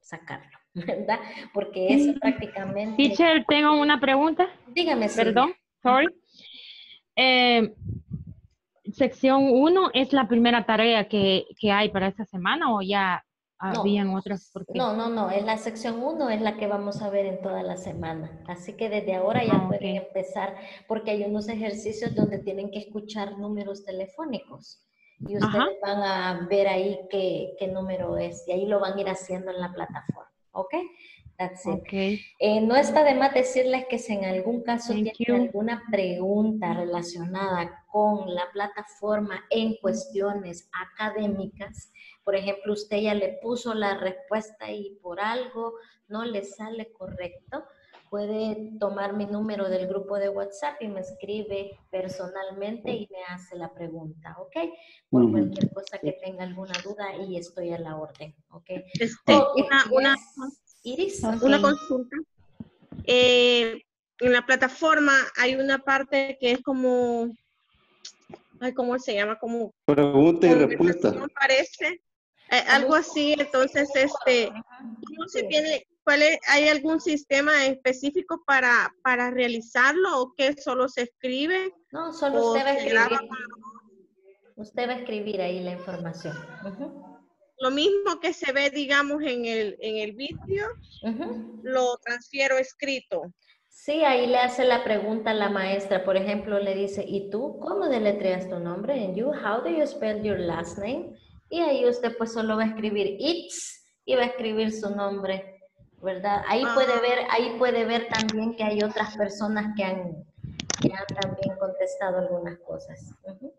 sacarlo, ¿verdad? Porque eso prácticamente... Teacher, tengo una pregunta. Dígame. Perdón, sorry. Eh, sección 1 es la primera tarea que, que hay para esta semana o ya No. habían otras? Porque- No, no, no, es la sección 1 es la que vamos a ver en toda la semana. Así que desde ahora ya Ah, pueden empezar, porque hay unos ejercicios donde tienen que escuchar números telefónicos. Y ustedes Ajá. van a ver ahí qué, qué número es. Y ahí lo van a ir haciendo en la plataforma. ¿Ok? That's it. Ok. Eh, no está de más decirles que si en algún caso Thank tienen you. alguna pregunta relacionada con la plataforma en cuestiones académicas, por ejemplo, usted ya le puso la respuesta y por algo no le sale correcto, puede tomar mi número del grupo de WhatsApp y me escribe personalmente y me hace la pregunta, ¿ok? Por cualquier cosa que tenga alguna duda y estoy a la orden, ¿ok? Este, Oh, una, una, Iris, una ok. consulta. Eh, en la plataforma hay una parte que es como, ay, ¿cómo se llama? Como Pregunta y respuesta. parece, eh, algo así. Entonces, este, ¿cómo se tiene? ¿Cuál es- ¿Hay algún sistema específico para, para realizarlo o que solo se escribe? No, solo usted va a escribir. Usted va a escribir ahí la información. Ujú. Lo mismo que se ve, digamos, en el, en el vídeo, lo transfiero escrito. Sí, ahí le hace la pregunta a la maestra. Por ejemplo, le dice, ¿y tú cómo deletreas tu nombre? And you, how do you spell your last name? Y ahí usted pues solo va a escribir it's y va a escribir su nombre, ¿verdad? Ahí puede ver, ahí puede ver también que hay otras personas que han, que han también contestado algunas cosas. Ujú.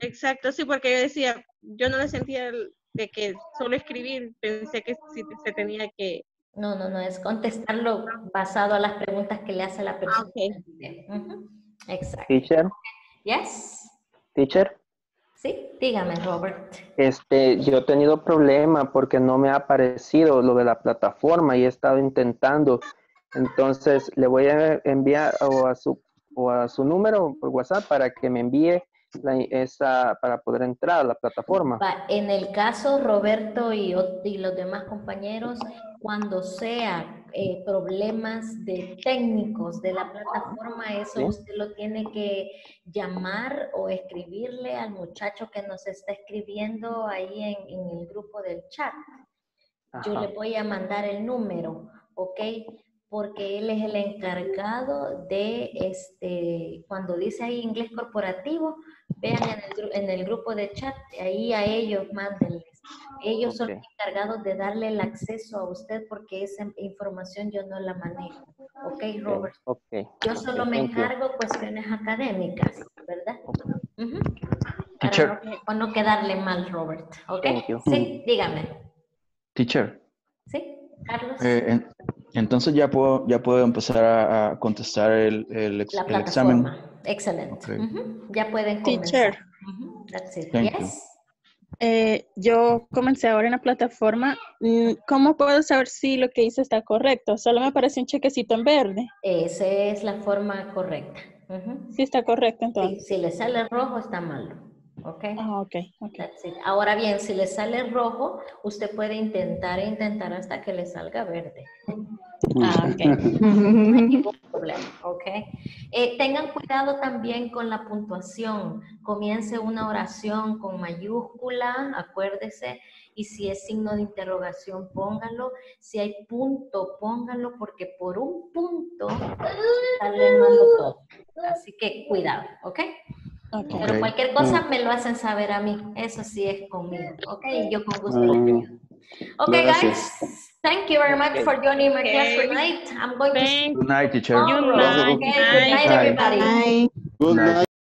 Exacto, sí, porque yo decía, yo no le sentía el- de que solo escribir, pensé que sí se tenía que... No, no, no, es contestarlo basado a las preguntas que le hace la persona. Ujú. Exacto. Teacher, Yes. teacher, Sí, dígame, Robert. este, yo he tenido problema porque no me ha aparecido lo de la plataforma y he estado intentando. Entonces, le voy a enviar o a su, o a su número por WhatsApp para que me envíe la- esa, para poder entrar a la plataforma. En el caso, Roberto y, los demás compañeros, cuando sea eh, problemas de técnicos de la plataforma, eso Sí. usted lo tiene que llamar o escribirle al muchacho que nos está escribiendo ahí en, en el grupo del chat. Yo le voy a mandar el número, ¿ok? Porque él es el encargado de, este, cuando dice ahí inglés corporativo, vean en el, en el grupo de chat, ahí a ellos mándenles. Ellos son encargados de darle el acceso a usted porque esa información yo no la manejo. ¿Ok, Robert? Ok. Yo solo me encargo cuestiones académicas, ¿verdad? Teacher. Para no, quedarle mal, Robert. ¿Ok? Sí, dígame. Teacher, ¿Sí, Carlos? eh, en- entonces ya puedo, ya puedo empezar a, a contestar el, el, ex- La el examen. Ujú. Ya pueden Teacher. comenzar. Ujú. That's it. Thank you. yes. Eh, yo comencé ahora en la plataforma. Mm, ¿Cómo puedo saber si lo que hice está correcto? Solo me aparece un chequecito en verde. Esa es la forma correcta. Ujú. Sí está correcto Sí, entonces. si le sale rojo, está malo. ¿Ok? Ah, ok, ok. That's it. Ahora bien, si le sale rojo, usted puede intentar e intentar hasta que le salga verde. Ah, ok. No hay ningún problema, ¿ok? Eh, tengan cuidado también con la puntuación. Comience una oración con mayúscula, acuérdese, y si es signo de interrogación, póngalo. Si hay punto, póngalo, porque por un punto sale malo todo. Así que cuidado, ¿ok? Pero Ok. cualquier cosa me lo hacen saber a mí. Eso sí es conmigo, ¿ok? Y yo con gusto les ayudo. Okay, Gracias. guys. Thank you very much for joining my class Okay. tonight. I'm going to see you Good night, teacher. tomorrow. Gracias. Okay, good night, Bye. everybody. Good night.